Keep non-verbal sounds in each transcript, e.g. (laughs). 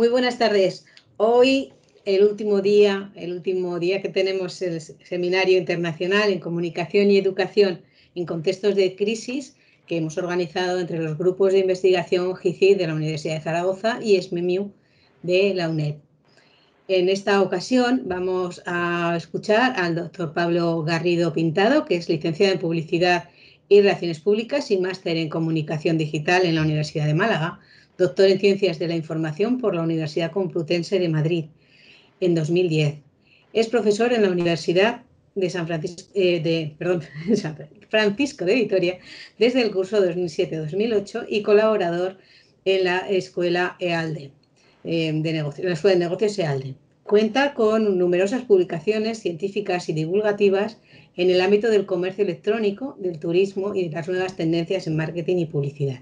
Muy buenas tardes. Hoy, el último día, el último día que tenemos el Seminario Internacional en Comunicación y Educación en Contextos de Crisis, que hemos organizado entre los grupos de investigación GICID de la Universidad de Zaragoza y SMEMIU de la UNED. En esta ocasión vamos a escuchar al doctor Pablo Garrido Pintado, que es licenciado en Publicidad y Relaciones Públicas y máster en Comunicación Digital en la Universidad de Málaga, doctor en Ciencias de la Información por la Universidad Complutense de Madrid en 2010. Es profesor en la Universidad de San Francisco, eh, de, perdón, (laughs) Francisco de Vitoria desde el curso 2007-2008 y colaborador en la Escuela EALDE, eh, de negocio, la Escuela de Negocios EALDE. Cuenta con numerosas publicaciones científicas y divulgativas en el ámbito del comercio electrónico, del turismo y de las nuevas tendencias en marketing y publicidad.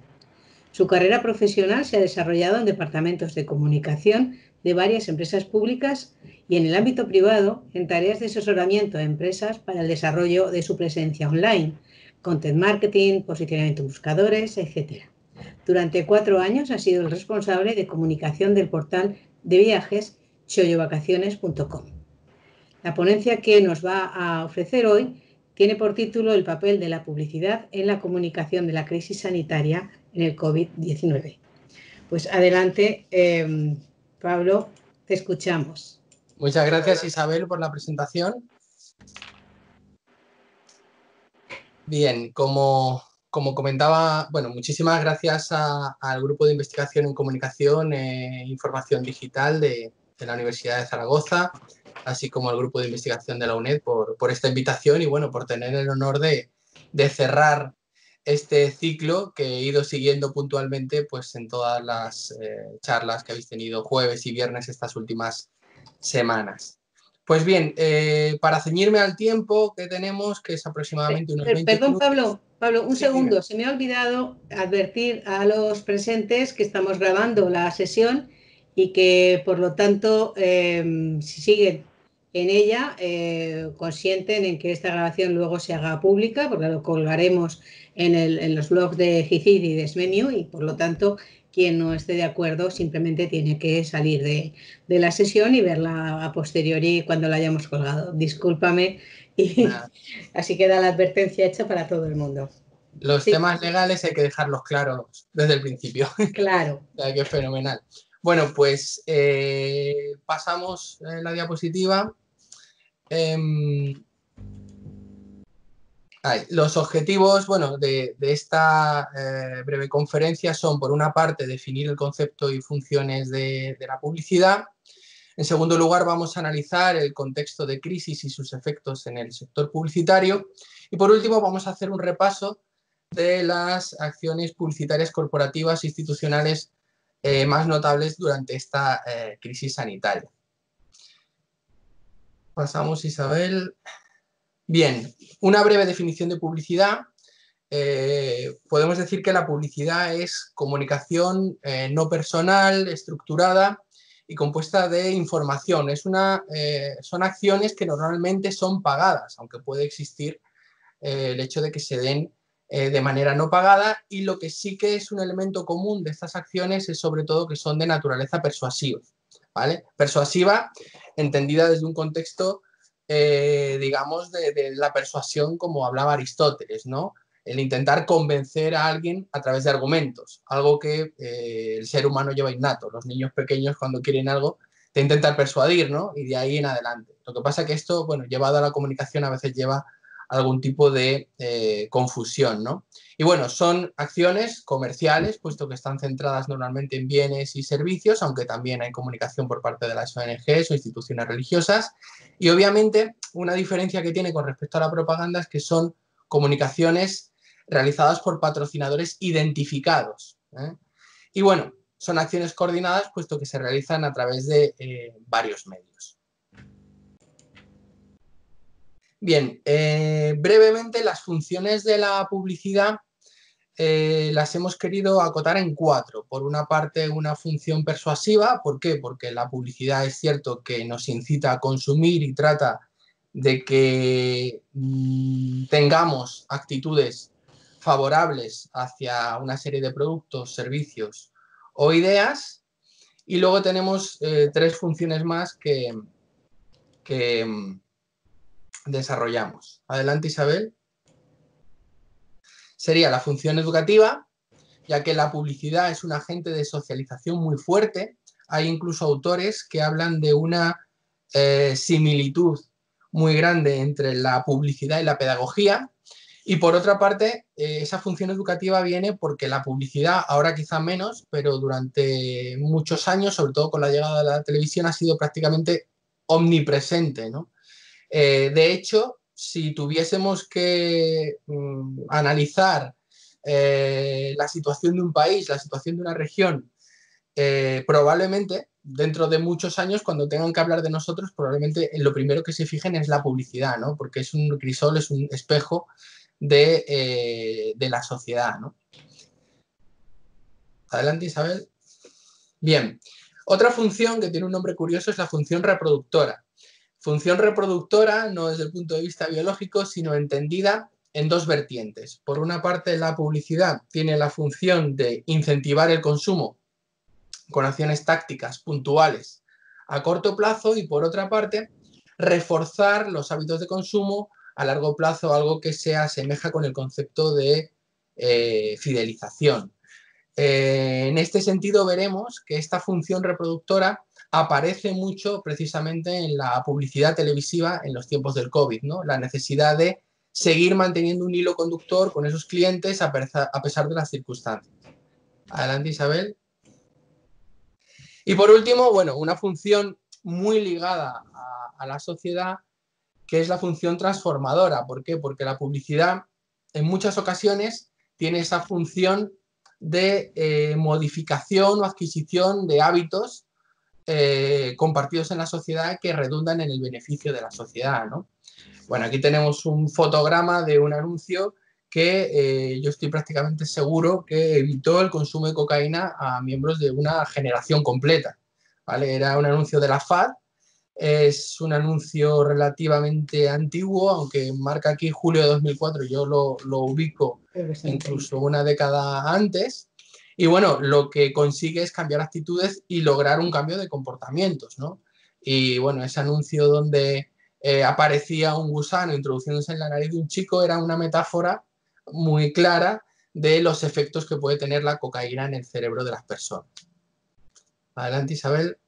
Su carrera profesional se ha desarrollado en departamentos de comunicación de varias empresas públicas y en el ámbito privado en tareas de asesoramiento a empresas para el desarrollo de su presencia online, content marketing, posicionamiento de buscadores, etc. Durante cuatro años ha sido el responsable de comunicación del portal de viajes chollovacaciones.com. La ponencia que nos va a ofrecer hoy tiene por título El papel de la publicidad en la comunicación de la crisis sanitaria en el COVID-19. Pues adelante, em, Pablo, te escuchamos. Muchas gracias Isabel por la presentación. Bien, como, como comentaba, bueno, muchísimas gracias al grupo de investigación en comunicación e información digital de, de, la Universidad de Zaragoza, así como al grupo de investigación de la UNED por, por esta invitación y bueno, por tener el honor de, de cerrar este ciclo que he ido siguiendo puntualmente pues, en todas las eh, charlas que habéis tenido jueves y viernes estas últimas semanas. Pues bien, eh, para ceñirme al tiempo que tenemos, que es aproximadamente unos 20 Perdón, Pablo, Pablo, un segundo. Se me ha olvidado advertir a los presentes que estamos grabando la sesión y que, por lo tanto, eh, si siguen en ella, consienten en que esta grabación luego se haga pública, porque lo colgaremos en, los blogs de GICID y de SMENIO y por lo tanto quien no esté de acuerdo simplemente tiene que salir de, la sesión y verla a posteriori cuando la hayamos colgado. Discúlpame y (laughs) así queda la advertencia hecha para todo el mundo. Los temas legales hay que dejarlos claros desde el principio. (laughs) Claro. o sea, que fenomenal. Bueno, pues eh, pasamos la diapositiva. Em, los objetivos bueno, de, esta eh, breve conferencia son, por una parte, definir el concepto y funciones de, la publicidad. En segundo lugar, vamos a analizar el contexto de crisis y sus efectos en el sector publicitario. Y por último, vamos a hacer un repaso de las acciones publicitarias corporativas institucionales eh, más notables durante esta eh, crisis sanitaria. Pasamos, Isabel. Bien, una breve definición de publicidad. Eh, podemos decir que la publicidad es comunicación no personal, estructurada y compuesta de información. Es una, son acciones que normalmente son pagadas, aunque puede existir el hecho de que se den de manera no pagada y lo que sí que es un elemento común de estas acciones es sobre todo que son de naturaleza persuasiva. ¿vale? Persuasiva entendida desde un contexto eh, digamos, de, la persuasión como hablaba Aristóteles, ¿no? El intentar convencer a alguien a través de argumentos, algo que eh, el ser humano lleva innato. Los niños pequeños cuando quieren algo te intentan persuadir, ¿no? Y de ahí en adelante. Lo que pasa que esto, bueno, llevado a la comunicación a veces lleva algún tipo de eh, confusión, ¿no? Y bueno, son acciones comerciales, puesto que están centradas normalmente en bienes y servicios, aunque también hay comunicación por parte de las ONGs o instituciones religiosas. Y obviamente una diferencia que tiene con respecto a la propaganda es que son comunicaciones realizadas por patrocinadores identificados. ¿eh? Y bueno, son acciones coordinadas, puesto que se realizan a través de eh, varios medios. Bien, eh, brevemente las funciones de la publicidad eh, las hemos querido acotar en cuatro. Por una parte, una función persuasiva. ¿Por qué? Porque la publicidad es cierto que nos incita a consumir y trata de que mm, tengamos actitudes favorables hacia una serie de productos, servicios o ideas. Y luego tenemos eh, tres funciones más que, que mm, desarrollamos. Adelante, Isabel. Sería la función educativa, ya que la publicidad es un agente de socialización muy fuerte. Hay incluso autores que hablan de una eh, similitud muy grande entre la publicidad y la pedagogía. Y por otra parte, eh, esa función educativa viene porque la publicidad, ahora quizá menos, pero durante muchos años, sobre todo con la llegada de la televisión, ha sido prácticamente omnipresente. Eh, de hecho, si tuviésemos que mm, analizar eh, la situación de un país, la situación de una región, eh, probablemente dentro de muchos años, cuando tengan que hablar de nosotros, probablemente lo primero que se fijen es la publicidad, ¿no? porque es un crisol, es un espejo de, de la sociedad. ¿no? Adelante, Isabel. Bien, otra función que tiene un nombre curioso es la función reproductora. Función reproductora no desde el punto de vista biológico, sino entendida en dos vertientes. Por una parte, la publicidad tiene la función de incentivar el consumo con acciones tácticas puntuales a corto plazo y por otra parte, reforzar los hábitos de consumo a largo plazo, algo que se asemeja con el concepto de eh, fidelización. Eh, en este sentido, veremos que esta función reproductora aparece mucho precisamente en la publicidad televisiva en los tiempos del COVID, ¿no? La necesidad de seguir manteniendo un hilo conductor con esos clientes a pesar de las circunstancias. Adelante, Isabel. Y por último, bueno, una función muy ligada a, la sociedad, que es la función transformadora. ¿Por qué? Porque la publicidad en muchas ocasiones tiene esa función de eh, modificación o adquisición de hábitos eh, compartidos en la sociedad que redundan en el beneficio de la sociedad. ¿no? Bueno, aquí tenemos un fotograma de un anuncio que eh, yo estoy prácticamente seguro que evitó el consumo de cocaína a miembros de una generación completa. ¿vale? Era un anuncio de la FAD, es un anuncio relativamente antiguo, aunque marca aquí julio de 2004, yo lo, lo ubico incluso una década antes, y bueno, lo que consigue es cambiar actitudes y lograr un cambio de comportamientos, ¿no? Y bueno, ese anuncio donde eh, aparecía un gusano introduciéndose en la nariz de un chico era una metáfora muy clara de los efectos que puede tener la cocaína en el cerebro de las personas. Adelante, Isabel.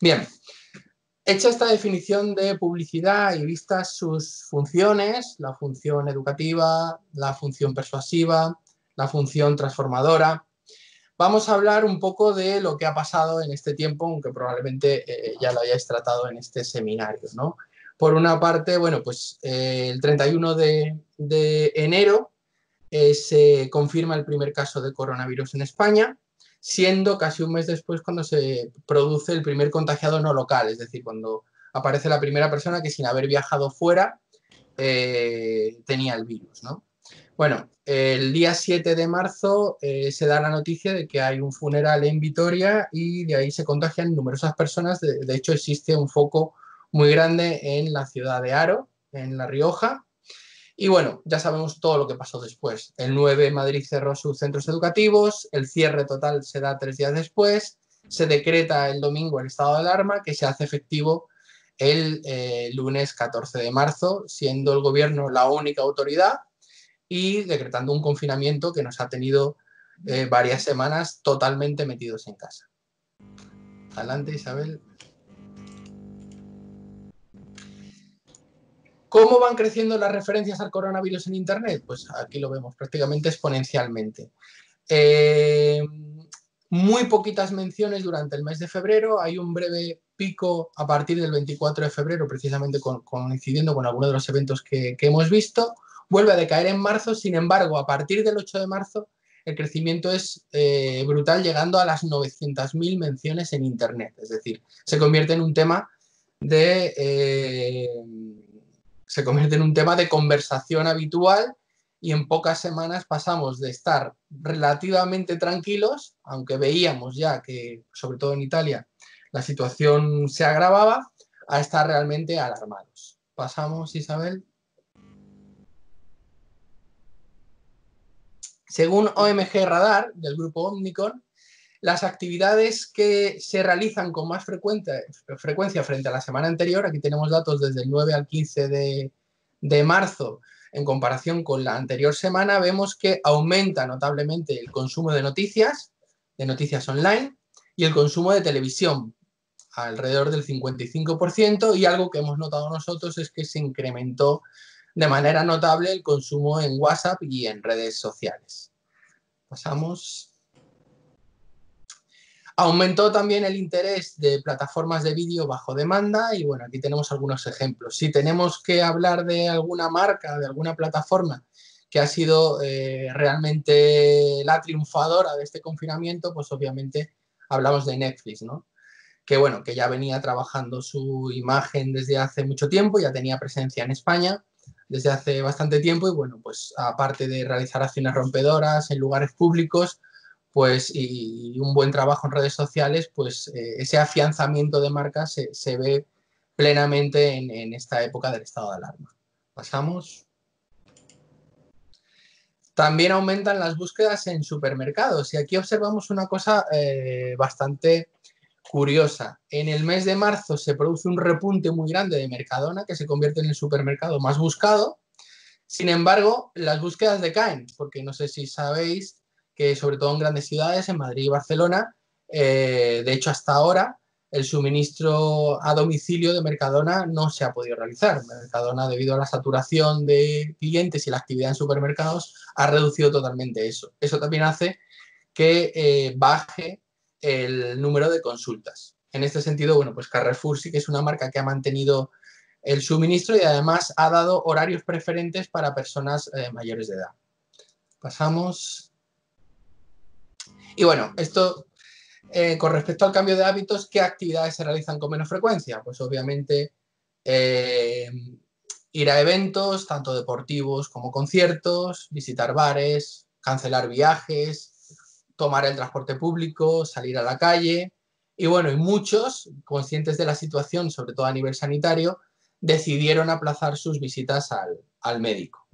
Bien, hecha esta definición de publicidad y vistas sus funciones, la función educativa, la función persuasiva, la función transformadora. Vamos a hablar un poco de lo que ha pasado en este tiempo, aunque probablemente eh, ya lo hayáis tratado en este seminario. ¿no? Por una parte, bueno, pues eh, el 31 de, enero eh, se confirma el primer caso de coronavirus en España, siendo casi un mes después cuando se produce el primer contagiado no local, es decir, cuando aparece la primera persona que sin haber viajado fuera tenía el virus. ¿no? Bueno, el día 7 de marzo eh, se da la noticia de que hay un funeral en Vitoria y de ahí se contagian numerosas personas. De, hecho, existe un foco muy grande en la ciudad de Aro, en La Rioja. Y bueno, ya sabemos todo lo que pasó después. El 9 Madrid cerró sus centros educativos, el cierre total se da tres días después, se decreta el domingo el estado de alarma que se hace efectivo el eh, lunes 14 de marzo, siendo el gobierno la única autoridad y decretando un confinamiento que nos ha tenido eh, varias semanas totalmente metidos en casa. Adelante, Isabel. ¿Cómo van creciendo las referencias al coronavirus en Internet? Pues aquí lo vemos prácticamente exponencialmente. Eh, muy poquitas menciones durante el mes de febrero, hay un breve pico a partir del 24 de febrero, precisamente coincidiendo con algunos de los eventos que hemos visto, vuelve a decaer en marzo, sin embargo, a partir del 8 de marzo el crecimiento es eh, brutal, llegando a las 900.000 menciones en Internet. Es decir, se convierte en un tema de... Eh, se convierte en un tema de conversación habitual y en pocas semanas pasamos de estar relativamente tranquilos, aunque veíamos ya que, sobre todo en Italia, la situación se agravaba, a estar realmente alarmados. Pasamos, Isabel. Según OMG Radar, del grupo Omnicon, Las actividades que se realizan con más frecuencia frente a la semana anterior, aquí tenemos datos desde el 9 al 15 de, de marzo, en comparación con la anterior semana, vemos que aumenta notablemente el consumo de noticias, de noticias online, y el consumo de televisión, alrededor del 55%, y algo que hemos notado nosotros es que se incrementó de manera notable el consumo en WhatsApp y en redes sociales. Pasamos. Aumentó también el interés de plataformas de vídeo bajo demanda y bueno, aquí tenemos algunos ejemplos. Si tenemos que hablar de alguna marca, de alguna plataforma que ha sido eh, realmente la triunfadora de este confinamiento, pues obviamente hablamos de Netflix, ¿no? Que bueno, que ya venía trabajando su imagen desde hace mucho tiempo, ya tenía presencia en España desde hace bastante tiempo y bueno, pues aparte de realizar acciones rompedoras en lugares públicos, pues y, un buen trabajo en redes sociales, pues eh, ese afianzamiento de marca se, ve plenamente en, esta época del estado de alarma. Pasamos. También aumentan las búsquedas en supermercados y aquí observamos una cosa eh, bastante curiosa. En el mes de marzo se produce un repunte muy grande de Mercadona que se convierte en el supermercado más buscado. Sin embargo, las búsquedas decaen, porque no sé si sabéis que sobre todo en grandes ciudades, en Madrid y Barcelona, eh, de hecho hasta ahora el suministro a domicilio de Mercadona no se ha podido realizar. Mercadona, debido a la saturación de clientes y la actividad en supermercados, ha reducido totalmente eso. Eso también hace que eh, baje el número de consultas. En este sentido, bueno, pues Carrefour sí que es una marca que ha mantenido el suministro y además ha dado horarios preferentes para personas eh, mayores de edad. Pasamos. Y bueno, esto eh, con respecto al cambio de hábitos, ¿qué actividades se realizan con menos frecuencia? Pues obviamente eh, ir a eventos, tanto deportivos como conciertos, visitar bares, cancelar viajes, tomar el transporte público, salir a la calle. Y bueno, y muchos, conscientes de la situación, sobre todo a nivel sanitario, decidieron aplazar sus visitas al, al médico.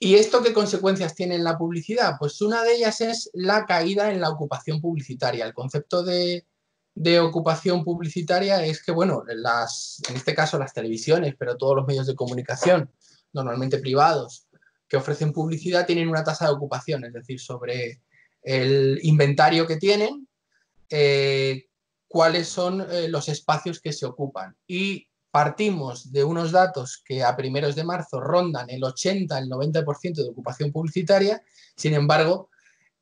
¿Y esto qué consecuencias tiene en la publicidad? Pues una de ellas es la caída en la ocupación publicitaria. El concepto de, ocupación publicitaria es que, bueno, las, en este caso las televisiones, pero todos los medios de comunicación, normalmente privados, que ofrecen publicidad, tienen una tasa de ocupación, es decir, sobre el inventario que tienen, eh, cuáles son eh, los espacios que se ocupan. Y partimos de unos datos que a primeros de marzo rondan el 80, el 90% de ocupación publicitaria, sin embargo,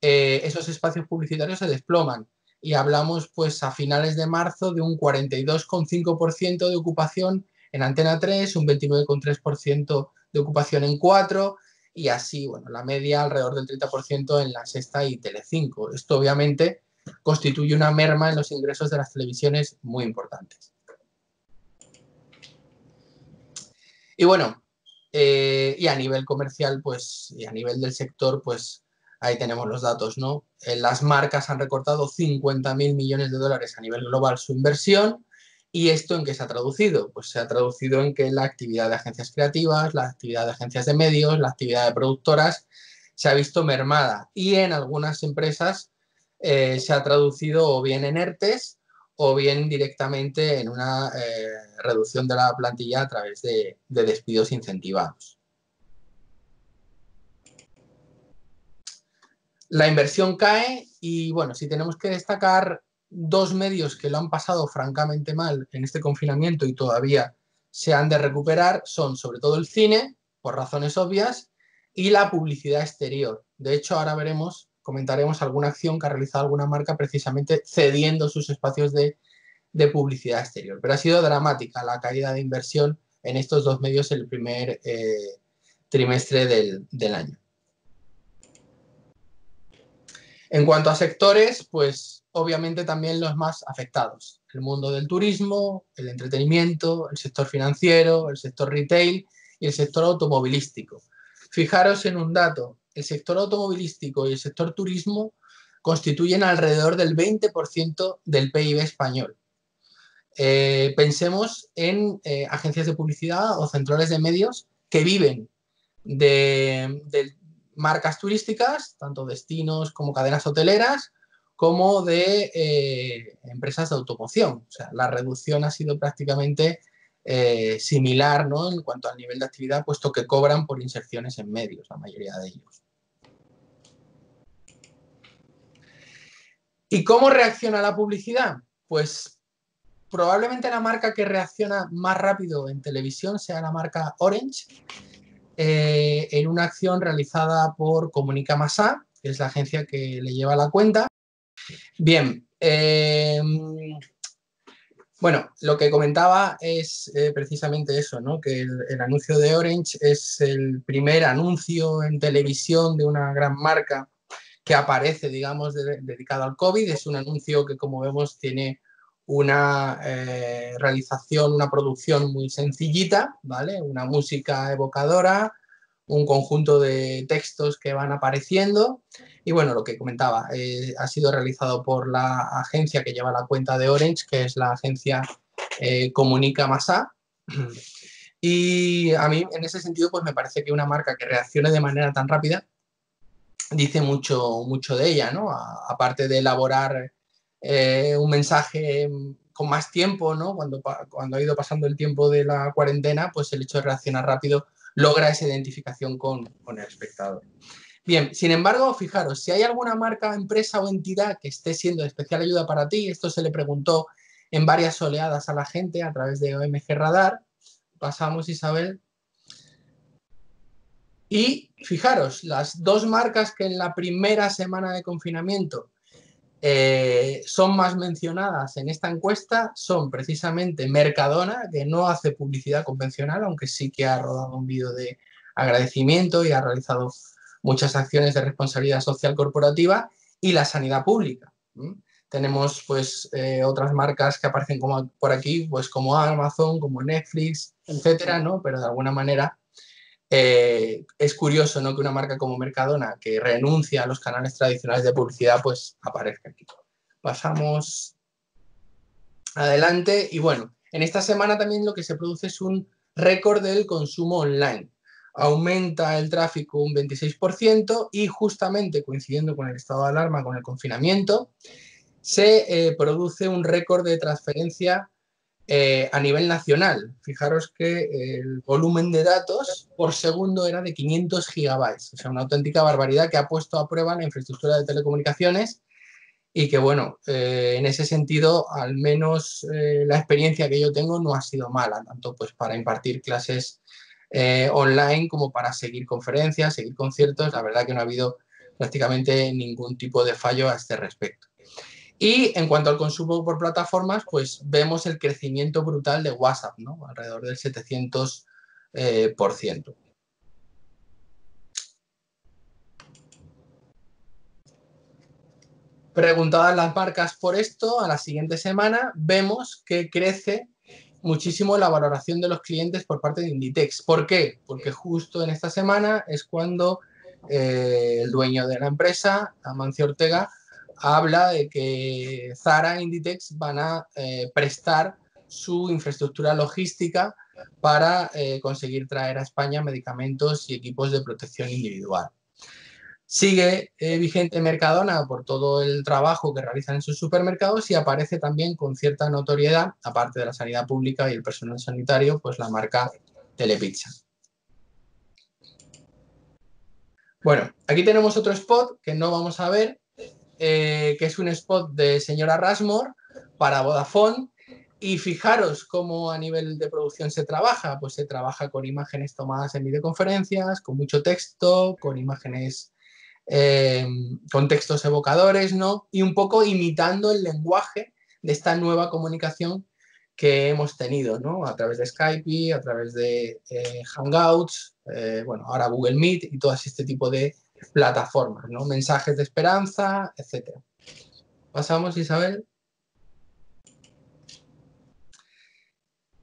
eh, esos espacios publicitarios se desploman y hablamos pues a finales de marzo de un 42,5% de ocupación en Antena 3, un 29,3% de ocupación en 4 y así, bueno, la media alrededor del 30% en la sexta y Telecinco. Esto obviamente constituye una merma en los ingresos de las televisiones muy importantes. Y bueno, eh, y a nivel comercial, pues, y a nivel del sector, pues ahí tenemos los datos, ¿no? Eh, las marcas han recortado 50.000 millones de dólares a nivel global su inversión. ¿Y esto en qué se ha traducido? Pues se ha traducido en que la actividad de agencias creativas, la actividad de agencias de medios, la actividad de productoras se ha visto mermada. Y en algunas empresas eh, se ha traducido o bien en ERTES o bien directamente en una eh, reducción de la plantilla a través de, despidos incentivados. La inversión cae y bueno, si tenemos que destacar dos medios que lo han pasado francamente mal en este confinamiento y todavía se han de recuperar son sobre todo el cine, por razones obvias, y la publicidad exterior. De hecho, ahora veremos comentaremos alguna acción que ha realizado alguna marca precisamente cediendo sus espacios de, publicidad exterior. Pero ha sido dramática la caída de inversión en estos dos medios el primer eh, trimestre del, del año. En cuanto a sectores, pues obviamente también los más afectados. El mundo del turismo, el entretenimiento, el sector financiero, el sector retail y el sector automovilístico. Fijaros en un dato, el sector automovilístico y el sector turismo constituyen alrededor del 20% del PIB español. Eh, pensemos en eh, agencias de publicidad o centrales de medios que viven de, marcas turísticas, tanto destinos como cadenas hoteleras, como de eh, empresas de automoción. O sea, la reducción ha sido prácticamente eh, similar ¿no? en cuanto al nivel de actividad, puesto que cobran por inserciones en medios, la mayoría de ellos. ¿Y cómo reacciona la publicidad? Pues probablemente la marca que reacciona más rápido en televisión sea la marca Orange, eh, en una acción realizada por Comunica Masa, que es la agencia que le lleva la cuenta. Bien, eh, bueno, lo que comentaba es eh, precisamente eso, ¿no? que el, anuncio de Orange es el primer anuncio en televisión de una gran marca que aparece, digamos, dedicado al COVID. Es un anuncio que, como vemos, tiene una eh, realización, una producción muy sencillita, ¿vale? Una música evocadora, un conjunto de textos que van apareciendo y bueno, lo que comentaba, eh, ha sido realizado por la agencia que lleva la cuenta de Orange, que es la agencia eh, Comunica Masa. (clears throat) Y a mí en ese sentido pues me parece que una marca que reaccione de manera tan rápida dice mucho, mucho de ella, ¿no? aparte de elaborar eh, un mensaje con más tiempo, ¿no? Cuando, cuando ha ido pasando el tiempo de la cuarentena, pues el hecho de reaccionar rápido logra esa identificación con, el espectador. Bien, sin embargo, fijaros, si hay alguna marca, empresa o entidad que esté siendo de especial ayuda para ti, esto se le preguntó en varias oleadas a la gente a través de OMG Radar. Pasamos, Isabel. Y fijaros, las dos marcas que en la primera semana de confinamiento eh, son más mencionadas en esta encuesta son precisamente Mercadona, que no hace publicidad convencional, aunque sí que ha rodado un vídeo de agradecimiento y ha realizado muchas acciones de responsabilidad social corporativa, y la sanidad pública. Tenemos pues eh, otras marcas que aparecen como por aquí, pues como Amazon, como Netflix, etcétera, ¿no? Pero de alguna manera eh, es curioso ¿no? que una marca como Mercadona, que renuncia a los canales tradicionales de publicidad, pues aparezca aquí. Pasamos adelante y bueno, en esta semana también lo que se produce es un récord del consumo online. Aumenta el tráfico un 26% y justamente coincidiendo con el estado de alarma, con el confinamiento, se eh, produce un récord de transferencia eh, a nivel nacional, fijaros que el volumen de datos por segundo era de 500 gigabytes, o sea, una auténtica barbaridad que ha puesto a prueba la infraestructura de telecomunicaciones y que, bueno, eh, en ese sentido, al menos eh, la experiencia que yo tengo no ha sido mala, tanto pues para impartir clases online como para seguir conferencias, seguir conciertos, la verdad que no ha habido prácticamente ningún tipo de fallo a este respecto. Y en cuanto al consumo por plataformas, pues vemos el crecimiento brutal de WhatsApp, ¿no? alrededor del 700%. Eh. Preguntadas las marcas por esto, a la siguiente semana vemos que crece muchísimo la valoración de los clientes por parte de Inditex. ¿Por qué? Porque justo en esta semana es cuando eh, el dueño de la empresa, Amancio Ortega, habla de que Zara e Inditex van a eh, prestar su infraestructura logística para eh, conseguir traer a España medicamentos y equipos de protección individual. Sigue eh, vigente Mercadona por todo el trabajo que realizan en sus supermercados y aparece también con cierta notoriedad, aparte de la sanidad pública y el personal sanitario, pues la marca Telepizza. Bueno, aquí tenemos otro spot que no vamos a ver, eh, que es un spot de señora Rasmore para Vodafone. Y fijaros cómo a nivel de producción se trabaja. Pues se trabaja con imágenes tomadas en videoconferencias, con mucho texto, con imágenes, eh, con textos evocadores, ¿no? Y un poco imitando el lenguaje de esta nueva comunicación que hemos tenido, ¿no? A través de Skype, a través de eh, Hangouts, bueno, ahora Google Meet y todo este tipo de plataformas, ¿no? Mensajes de esperanza, etc. Pasamos, Isabel.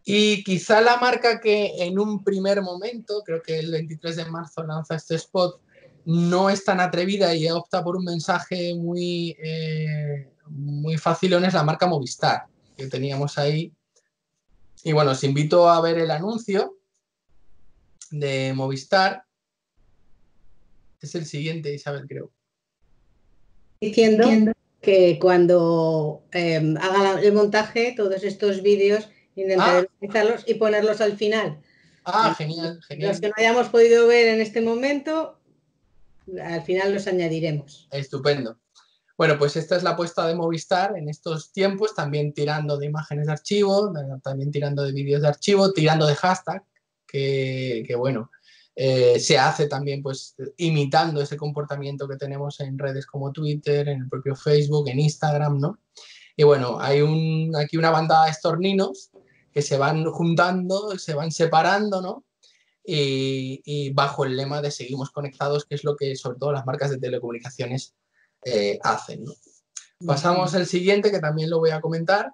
Y quizá la marca que en un primer momento, creo que el 23 de marzo lanza este spot, no es tan atrevida y opta por un mensaje muy, eh, muy fácil, es la marca Movistar, que teníamos ahí. Y bueno, os invito a ver el anuncio de Movistar es el siguiente, Isabel, creo. Diciendo que cuando em, haga el montaje, todos estos vídeos, intentaré ah. y ponerlos al final. Ah, genial, genial. Los que no hayamos podido ver en este momento, al final los añadiremos. Estupendo. Bueno, pues esta es la apuesta de Movistar en estos tiempos, también tirando de imágenes de archivo, también tirando de vídeos de archivo, tirando de hashtag, que, bueno, eh, se hace también pues imitando ese comportamiento que tenemos en redes como Twitter, en el propio Facebook, en Instagram, ¿no? Y bueno, hay un, aquí una banda de estorninos que se van juntando, se van separando, ¿no? Y, bajo el lema de seguimos conectados, que es lo que sobre todo las marcas de telecomunicaciones eh, hacen. Pasamos al siguiente, que también lo voy a comentar.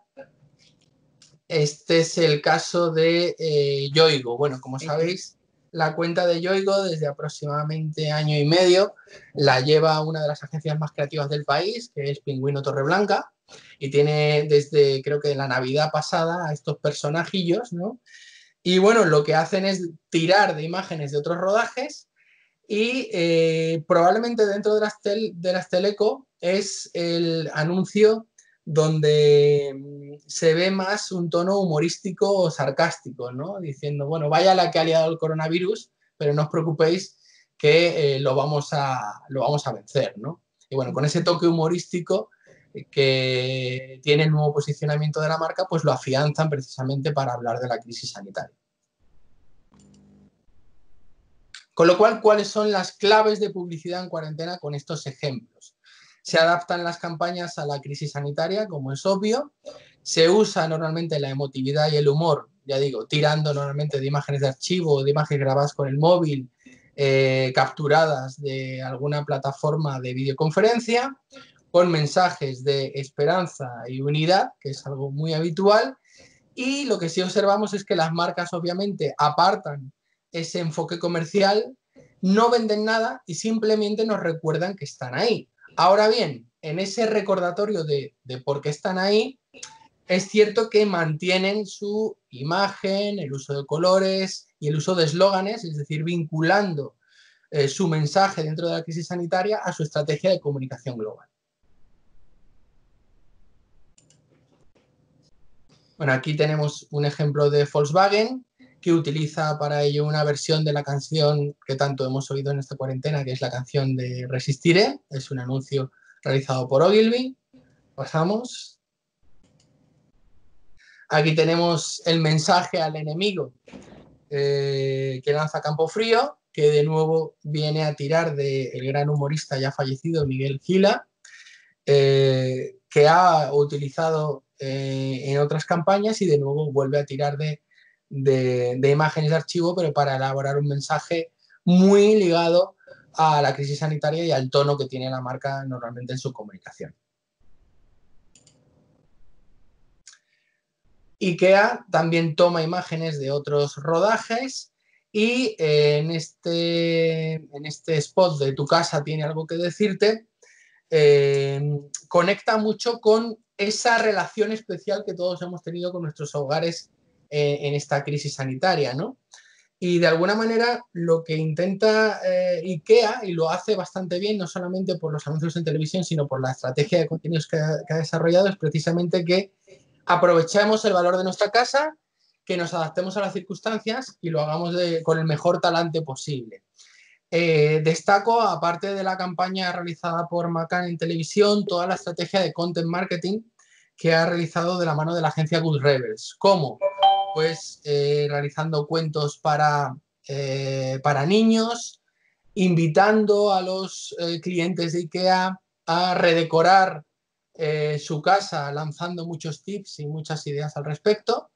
Este es el caso de eh, Yoigo. Bueno, como sabéis, la cuenta de Yoigo desde aproximadamente año y medio la lleva una de las agencias más creativas del país, que es Pingüino Torreblanca, y tiene desde creo que la Navidad pasada a estos personajillos, ¿no? Y bueno, lo que hacen es tirar de imágenes de otros rodajes y eh, probablemente dentro de las, de las Teleco es el anuncio donde mm, se ve más un tono humorístico o sarcástico, ¿no? Diciendo, bueno, vaya la que ha liado el coronavirus, pero no os preocupéis que eh, lo, vamos a, lo vamos a vencer, ¿no? Y bueno, con ese toque humorístico que tiene el nuevo posicionamiento de la marca, pues lo afianzan precisamente para hablar de la crisis sanitaria. Con lo cual, ¿cuáles son las claves de publicidad en cuarentena con estos ejemplos? Se adaptan las campañas a la crisis sanitaria, como es obvio. Se usa normalmente la emotividad y el humor, ya digo, tirando normalmente de imágenes de archivo, de imágenes grabadas con el móvil, eh, capturadas de alguna plataforma de videoconferencia con mensajes de esperanza y unidad, que es algo muy habitual. Y lo que sí observamos es que las marcas obviamente apartan ese enfoque comercial, no venden nada y simplemente nos recuerdan que están ahí. Ahora bien, en ese recordatorio de, por qué están ahí, es cierto que mantienen su imagen, el uso de colores y el uso de eslóganes, es decir, vinculando eh, su mensaje dentro de la crisis sanitaria a su estrategia de comunicación global. Bueno, aquí tenemos un ejemplo de Volkswagen que utiliza para ello una versión de la canción que tanto hemos oído en esta cuarentena, que es la canción de Resistiré. Es un anuncio realizado por Ogilvy. Pasamos. Aquí tenemos el mensaje al enemigo eh, que lanza Campo Frío, que de nuevo viene a tirar del gran humorista ya fallecido Miguel Gila, eh, que ha utilizado eh, en otras campañas y de nuevo vuelve a tirar de, imágenes de archivo, pero para elaborar un mensaje muy ligado a la crisis sanitaria y al tono que tiene la marca normalmente en su comunicación. IKEA también toma imágenes de otros rodajes y eh, en, este, en este spot de tu casa tiene algo que decirte, eh, conecta mucho con esa relación especial que todos hemos tenido con nuestros hogares eh, en esta crisis sanitaria, ¿no? Y de alguna manera lo que intenta eh, IKEA, y lo hace bastante bien, no solamente por los anuncios en televisión, sino por la estrategia de contenidos que ha, desarrollado, es precisamente que aprovechemos el valor de nuestra casa, que nos adaptemos a las circunstancias y lo hagamos con el mejor talante posible. Eh, destaco, aparte de la campaña realizada por Macan en televisión, toda la estrategia de content marketing que ha realizado de la mano de la agencia Good Rebels. ¿Cómo? Pues eh, realizando cuentos para, eh, para niños, invitando a los clientes de IKEA a redecorar su casa, lanzando muchos tips y muchas ideas al respecto.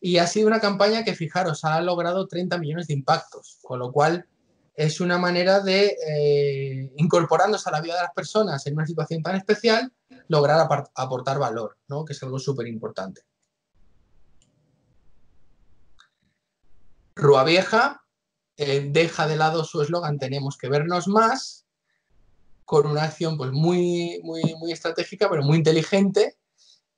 Y ha sido una campaña que, fijaros, ha logrado 30 millones de impactos, con lo cual es una manera de, eh, incorporándose a la vida de las personas en una situación tan especial, lograr aportar valor, ¿no? que es algo súper importante. Rua Vieja eh, deja de lado su eslogan tenemos que vernos más, con una acción pues, muy, muy, muy estratégica, pero muy inteligente,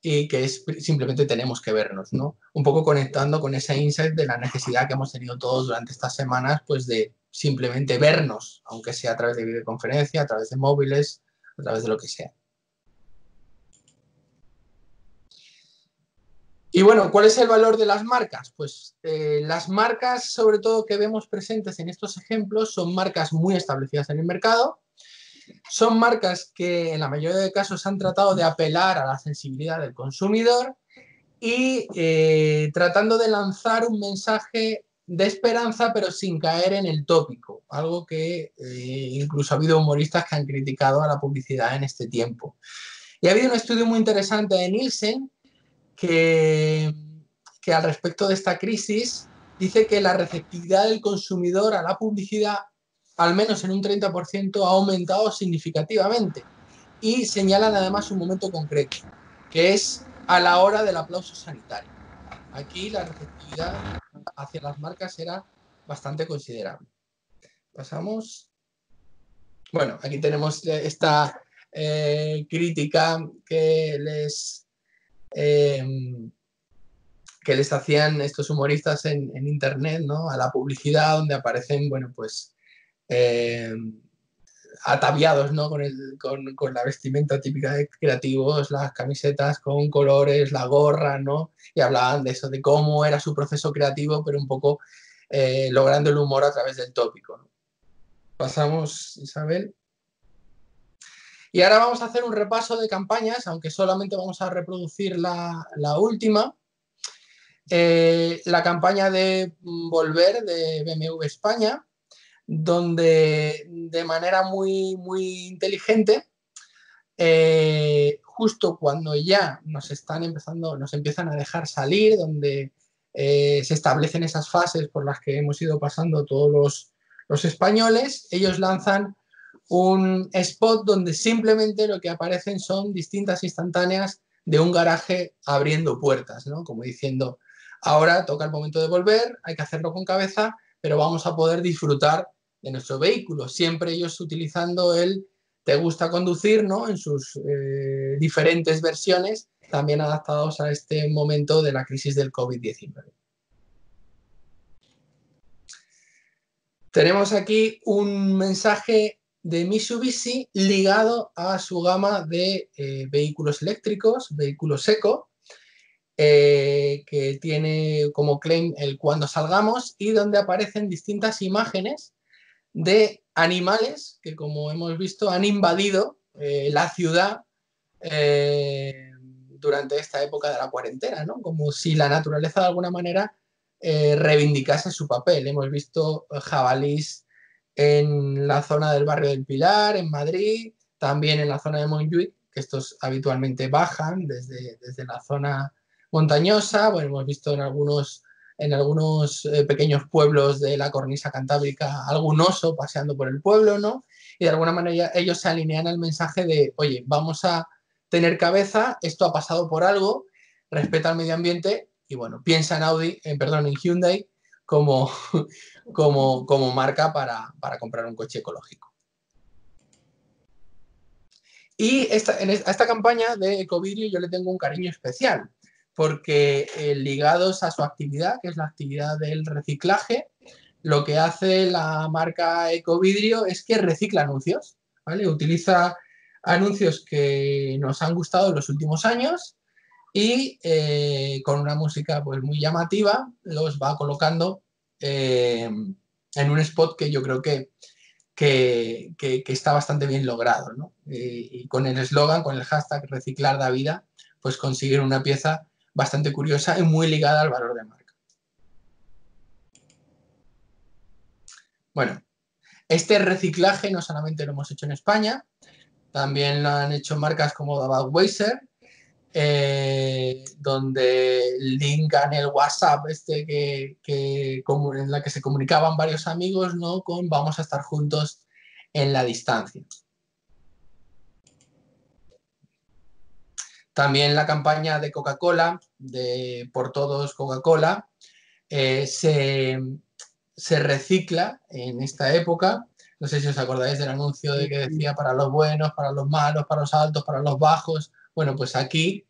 y que es simplemente tenemos que vernos, ¿no? Un poco conectando con esa insight de la necesidad que hemos tenido todos durante estas semanas, pues de simplemente vernos, aunque sea a través de videoconferencia, a través de móviles, a través de lo que sea. Y bueno, ¿cuál es el valor de las marcas? Pues eh, las marcas, sobre todo que vemos presentes en estos ejemplos, son marcas muy establecidas en el mercado, son marcas que en la mayoría de casos han tratado de apelar a la sensibilidad del consumidor y eh, tratando de lanzar un mensaje de esperanza, pero sin caer en el tópico, algo que eh, incluso ha habido humoristas que han criticado a la publicidad en este tiempo. Y ha habido un estudio muy interesante de Nielsen que, al respecto de esta crisis dice que la receptividad del consumidor a la publicidad, al menos en un 30%, ha aumentado significativamente. Y señalan además un momento concreto, que es a la hora del aplauso sanitario. Aquí la receptividad hacia las marcas era bastante considerable. Pasamos. Bueno, aquí tenemos esta eh, crítica que les Em, que les hacían estos humoristas en, internet, ¿no? A la publicidad donde aparecen, bueno, pues em, ataviados, ¿no? Con, con, la vestimenta típica de creativos, las camisetas con colores, la gorra, ¿no? Y hablaban de eso, de cómo era su proceso creativo, pero un poco eh, logrando el humor a través del tópico. Pasamos, Isabel. Y ahora vamos a hacer un repaso de campañas, aunque solamente vamos a reproducir la, última. Eh, la campaña de Volver de BMW España, donde de manera muy, muy inteligente, eh, justo cuando ya nos están empezando, nos empiezan a dejar salir, donde eh, se establecen esas fases por las que hemos ido pasando todos los, los españoles, ellos lanzan un spot donde simplemente lo que aparecen son distintas instantáneas de un garaje abriendo puertas, ¿no? Como diciendo, ahora toca el momento de volver, hay que hacerlo con cabeza, pero vamos a poder disfrutar de nuestro vehículo, siempre ellos utilizando el te gusta conducir, ¿no? En sus eh, diferentes versiones, también adaptados a este momento de la crisis del COVID-19. Tenemos aquí un mensaje de Mitsubishi ligado a su gama de eh, vehículos eléctricos, vehículos eco, eh, que tiene como claim el cuando salgamos y donde aparecen distintas imágenes de animales que como hemos visto han invadido eh, la ciudad durante esta época de la cuarentena, ¿no? como si la naturaleza de alguna manera reivindicase su papel. Hemos visto jabalís en la zona del barrio del Pilar, en Madrid, también en la zona de Montjuic, que estos habitualmente bajan desde, desde la zona montañosa. Bueno, hemos visto en algunos, en algunos eh, pequeños pueblos de la cornisa cantábrica algún oso paseando por el pueblo, ¿no? Y de alguna manera ellos se alinean al mensaje de, oye, vamos a tener cabeza, esto ha pasado por algo, respeta al medio ambiente y bueno, piensa en Audi, en, perdón, en Hyundai como, como, como marca para, para, comprar un coche ecológico. Y esta, en esta, a esta campaña de Ecovidrio yo le tengo un cariño especial, porque eh, ligados a su actividad, que es la actividad del reciclaje, lo que hace la marca Ecovidrio es que recicla anuncios, ¿vale? Utiliza anuncios que nos han gustado en los últimos años y eh, con una música pues, muy llamativa los va colocando eh, en un spot que yo creo que, que, está bastante bien logrado. ¿no? Y con el eslogan, con el hashtag reciclar da vida, pues consiguen una pieza bastante curiosa y muy ligada al valor de marca. Bueno, este reciclaje no solamente lo hemos hecho en España, también lo han hecho marcas como Weiser eh, donde linkan el WhatsApp este que, en la que se comunicaban varios amigos, ¿no? Con vamos a estar juntos en la distancia. También la campaña de Coca-Cola, de Por Todos Coca-Cola, eh, se, se, recicla en esta época. No sé si os acordáis del anuncio de que decía para los buenos, para los malos, para los altos, para los bajos, bueno, pues aquí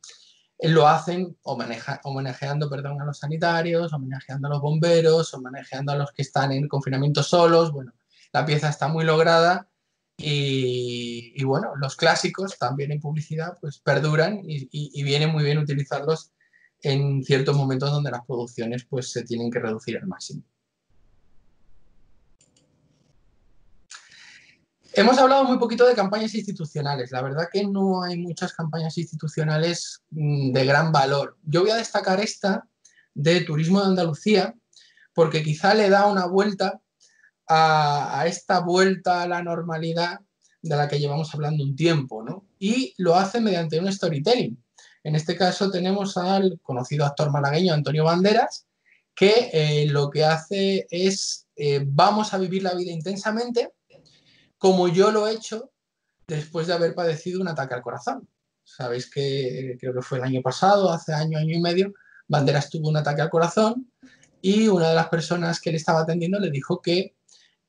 lo hacen homenajeando perdón, a los sanitarios, homenajeando a los bomberos, homenajeando a los que están en confinamiento solos. Bueno, la pieza está muy lograda y, bueno, los clásicos también en publicidad pues perduran y, y, viene muy bien utilizarlos en ciertos momentos donde las producciones pues se tienen que reducir al máximo. Hemos hablado muy poquito de campañas institucionales. La verdad que no hay muchas campañas institucionales mm, de gran valor. Yo voy a destacar esta de Turismo de Andalucía porque quizá le da una vuelta a, esta vuelta a la normalidad de la que llevamos hablando un tiempo, ¿no? Y lo hace mediante un storytelling. En este caso tenemos al conocido actor malagueño Antonio Banderas, que eh, lo que hace es eh, vamos a vivir la vida intensamente como yo lo he hecho después de haber padecido un ataque al corazón. Sabéis que creo que fue el año pasado, hace año, año y medio, Banderas tuvo un ataque al corazón y una de las personas que le estaba atendiendo le dijo que,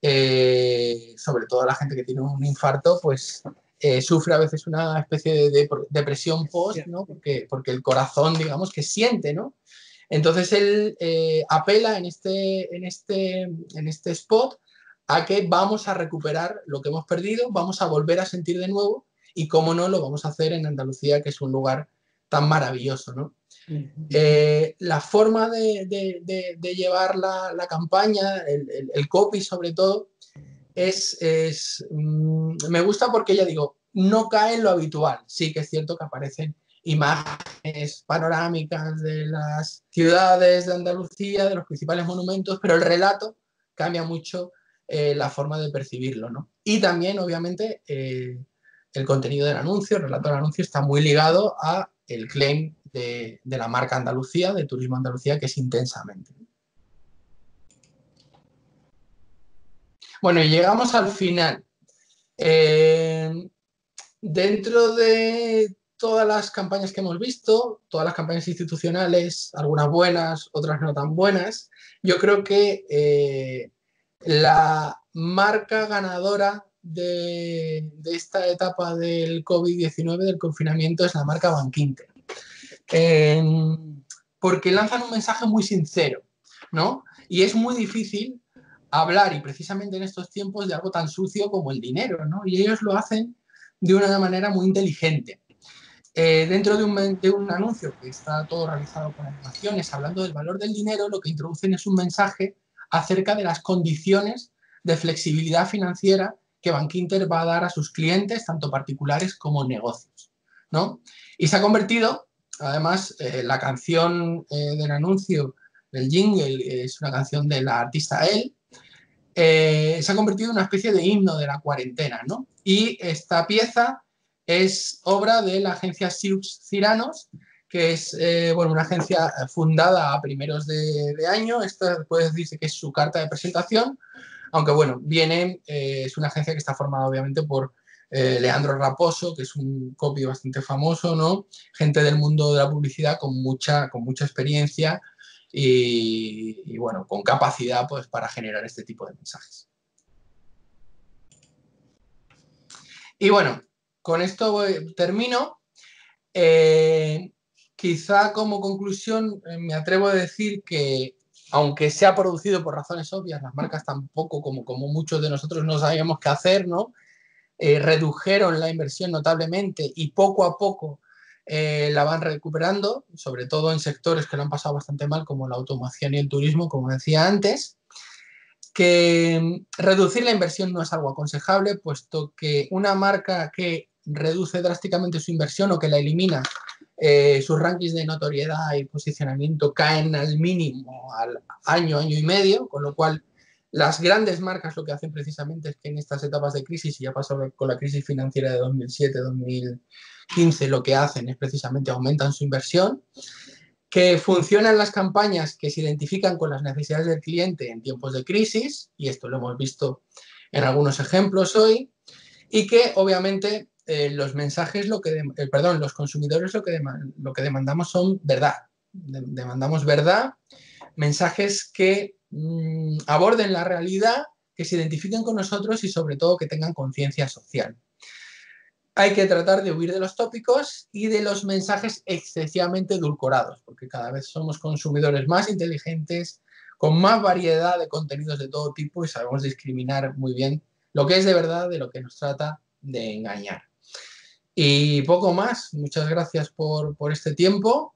eh, sobre todo la gente que tiene un infarto, pues eh, sufre a veces una especie de, depresión post, ¿no? Porque, porque el corazón, digamos, que siente, ¿no? Entonces él eh, apela en este, en, este, en este spot a que vamos a recuperar lo que hemos perdido, vamos a volver a sentir de nuevo y cómo no lo vamos a hacer en Andalucía, que es un lugar tan maravilloso. ¿no? Eh, la forma de, llevar la, campaña, el, copy sobre todo, es, es mm, me gusta porque ya digo, no cae en lo habitual. Sí que es cierto que aparecen imágenes panorámicas de las ciudades de Andalucía, de los principales monumentos, pero el relato cambia mucho eh, la forma de percibirlo. ¿no? Y también, obviamente, eh, el contenido del anuncio, el relato del anuncio está muy ligado a el claim de, la marca Andalucía, de Turismo Andalucía, que es intensamente. Bueno, y llegamos al final. Eh, dentro de todas las campañas que hemos visto, todas las campañas institucionales, algunas buenas, otras no tan buenas, yo creo que la marca ganadora de, esta etapa del COVID-19, del confinamiento, es la marca Bankinter. porque lanzan un mensaje muy sincero, ¿no? Y es muy difícil hablar, y precisamente en estos tiempos, de algo tan sucio como el dinero, ¿no? Y ellos lo hacen de una manera muy inteligente. Eh, dentro de un, de un, anuncio que está todo realizado con animaciones, hablando del valor del dinero, lo que introducen es un mensaje acerca de las condiciones de flexibilidad financiera que Bankinter va a dar a sus clientes, tanto particulares como negocios. ¿no? Y se ha convertido, además, eh, la canción eh, del anuncio, del jingle, es una canción de la artista él, eh, se ha convertido en una especie de himno de la cuarentena. ¿no? Y esta pieza es obra de la agencia Siux Ciranos, que es eh, bueno, una agencia fundada a primeros de, año. Esta puede decirse que es su carta de presentación, aunque bueno, viene, eh, es una agencia que está formada obviamente por eh, Leandro Raposo, que es un copy bastante famoso, ¿no? Gente del mundo de la publicidad con mucha, con mucha experiencia y, bueno, con capacidad pues, para generar este tipo de mensajes. Y bueno, con esto termino. Quizá como conclusión eh, me atrevo a decir que aunque se ha producido por razones obvias, las marcas tampoco, como, como muchos de nosotros no sabíamos qué hacer, ¿no? Eh, redujeron la inversión notablemente y poco a poco eh, la van recuperando, sobre todo en sectores que lo han pasado bastante mal, como la automoción y el turismo, como decía antes, que mm, reducir la inversión no es algo aconsejable, puesto que una marca que reduce drásticamente su inversión o que la elimina eh, sus rankings de notoriedad y posicionamiento caen al mínimo al año, año y medio, con lo cual las grandes marcas lo que hacen precisamente es que en estas etapas de crisis, y ya pasó con la crisis financiera de 2007-2015, lo que hacen es precisamente aumentan su inversión, que funcionan las campañas que se identifican con las necesidades del cliente en tiempos de crisis, y esto lo hemos visto en algunos ejemplos hoy, y que obviamente eh, los mensajes, lo que eh, perdón, los consumidores lo que, lo que demandamos son verdad. demandamos verdad, mensajes que mm, aborden la realidad, que se identifiquen con nosotros y sobre todo que tengan conciencia social. hay que tratar de huir de los tópicos y de los mensajes excesivamente edulcorados, porque cada vez somos consumidores más inteligentes, con más variedad de contenidos de todo tipo y sabemos discriminar muy bien lo que es de verdad de lo que nos trata de engañar. Y poco más, muchas gracias por, este tiempo.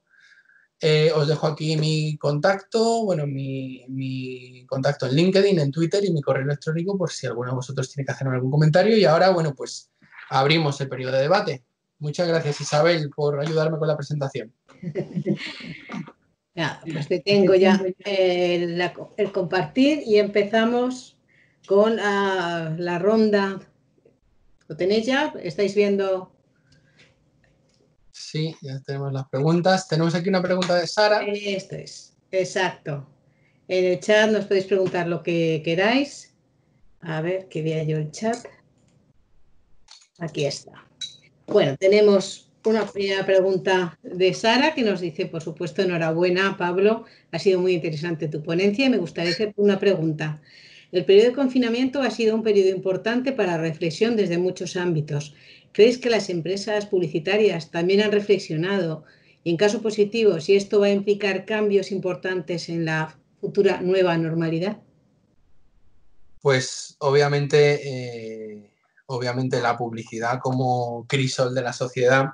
Eh, os dejo aquí mi contacto, bueno, mi, mi, contacto en LinkedIn, en Twitter y mi correo electrónico por si alguno de vosotros tiene que hacer algún comentario. Y ahora, bueno, pues abrimos el periodo de debate. Muchas gracias Isabel por ayudarme con la presentación. (laughs) Ya, pues te tengo ya el, compartir y empezamos con la ronda. ¿Lo tenéis ya? ¿Estáis viendo? Sí, ya tenemos las preguntas. Tenemos aquí una pregunta de Sara. Esto es, exacto. En el chat nos podéis preguntar lo que queráis. A ver, que vea yo el chat. Aquí está. Bueno, tenemos una primera pregunta de Sara que nos dice, por supuesto, enhorabuena, Pablo. Ha sido muy interesante tu ponencia y me gustaría hacer una pregunta. El periodo de confinamiento ha sido un periodo importante para reflexión desde muchos ámbitos. ¿Crees que las empresas publicitarias también han reflexionado? Y en caso positivo, si esto va a implicar cambios importantes en la futura nueva normalidad. Pues obviamente eh, obviamente la publicidad como crisol de la sociedad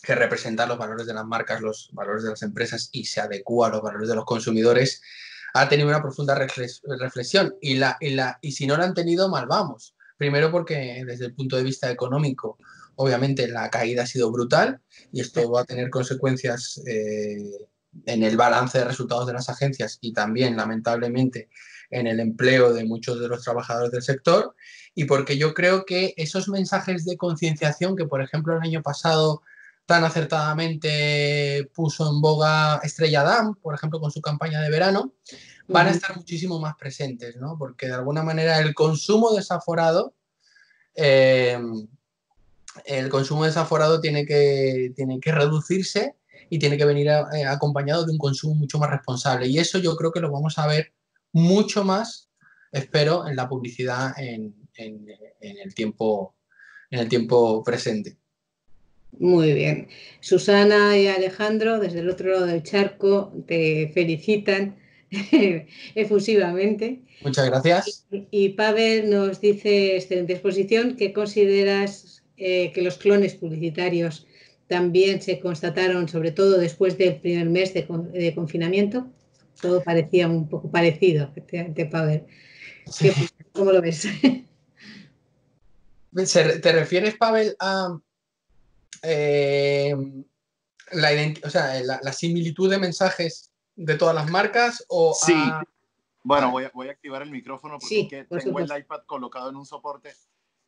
que representa los valores de las marcas, los valores de las empresas y se adecua a los valores de los consumidores, ha tenido una profunda reflexión y, la, y, si no la han tenido, mal vamos. Primero porque desde el punto de vista económico, obviamente la caída ha sido brutal y esto va a tener consecuencias eh, en el balance de resultados de las agencias y también, lamentablemente, en el empleo de muchos de los trabajadores del sector. Y porque yo creo que esos mensajes de concienciación que, por ejemplo, el año pasado tan acertadamente puso en boga Estrella Damm, por ejemplo, con su campaña de verano, van a estar muchísimo más presentes, ¿no? Porque de alguna manera el consumo desaforado, eh, el consumo desaforado tiene que, tiene que reducirse y tiene que venir eh, acompañado de un consumo mucho más responsable. Y eso yo creo que lo vamos a ver mucho más, espero, en la publicidad en, el, tiempo, en el tiempo presente. Muy bien. Susana y Alejandro, desde el otro lado del charco, te felicitan (laughs) efusivamente. Muchas gracias. Y, Pavel nos dice, excelente exposición, que consideras eh, que los clones publicitarios también se constataron, sobre todo después del primer mes de confinamiento todo parecía un poco parecido, efectivamente, Pavel. ¿Cómo lo ves? (laughs) ¿Te refieres, Pavel, a eh, la, similitud de mensajes de todas las marcas? O sí. Bueno, voy a, activar el micrófono porque tengo el iPad colocado en un soporte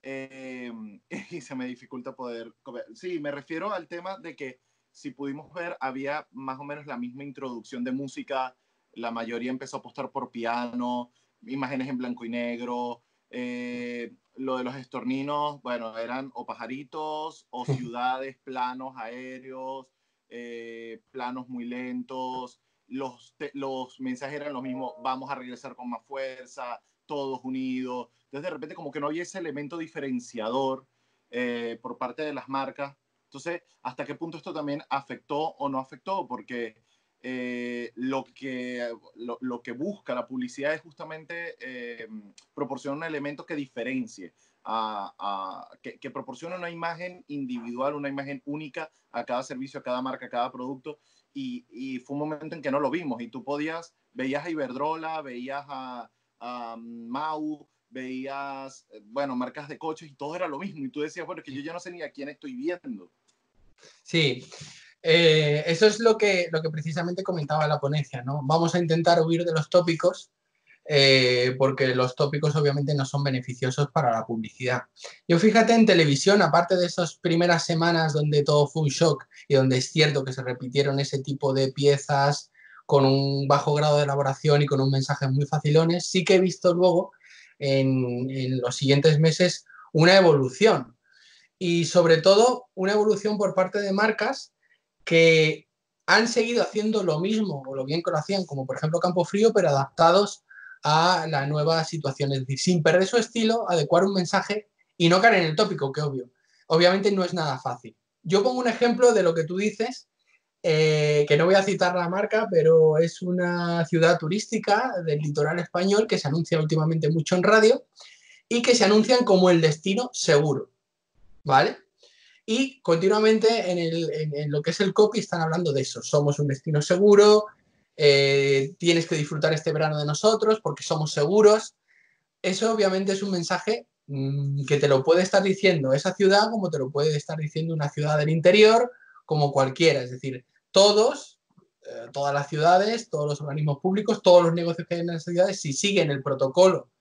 eh, (laughs) y se me dificulta poder... Sí, me refiero al tema de que si pudimos ver, había más o menos la misma introducción de música la mayoría empezó a apostar por piano, imágenes en blanco y negro. Eh, lo de los estorninos, bueno, eran o pajaritos o (laughs) ciudades, planos aéreos, eh, planos muy lentos. Los, los mensajes eran los mismos, vamos a regresar con más fuerza, todos unidos. Entonces, de repente, como que no había ese elemento diferenciador eh, por parte de las marcas. Entonces, ¿hasta qué punto esto también afectó o no afectó? Porque eh, lo, que, lo, que busca la publicidad es justamente eh, proporcionar un elemento que diferencie, a, que, que, proporcione una imagen individual, una imagen única a cada servicio, a cada marca, a cada producto. Y, y fue un momento en que no lo vimos y tú podías, veías a Iberdrola, veías a, a Mau, veías, eh, bueno, marcas de coches y todo era lo mismo. Y tú decías, bueno, que yo ya no sé ni a quién estoy viendo. Sí, eh, eso es lo que, lo que precisamente comentaba la ponencia, ¿no? Vamos a intentar huir de los tópicos eh, porque los tópicos obviamente no son beneficiosos para la publicidad. Yo fíjate en televisión, aparte de esas primeras semanas donde todo fue un shock y donde es cierto que se repitieron ese tipo de piezas con un bajo grado de elaboración y con un mensaje muy facilones, sí que he visto luego en, en los siguientes meses una evolución y sobre todo una evolución por parte de marcas que han seguido haciendo lo mismo o lo bien que lo hacían, como por ejemplo Campo Frío, pero adaptados a la nueva situación, es decir, sin perder su estilo, adecuar un mensaje y no caer en el tópico, que obvio. obviamente no es nada fácil. Yo pongo un ejemplo de lo que tú dices, eh, que no voy a citar la marca, pero es una ciudad turística del litoral español que se anuncia últimamente mucho en radio y que se anuncian como el destino seguro, ¿vale? Y continuamente en, lo que es el copy están hablando de eso, somos un destino seguro, eh, tienes que disfrutar este verano de nosotros porque somos seguros. Eso obviamente es un mensaje mm, que te lo puede estar diciendo esa ciudad como te lo puede estar diciendo una ciudad del interior, como cualquiera. Es decir, todos, eh, todas las ciudades, todos los organismos públicos, todos los negocios que hay en las ciudades, si siguen el protocolo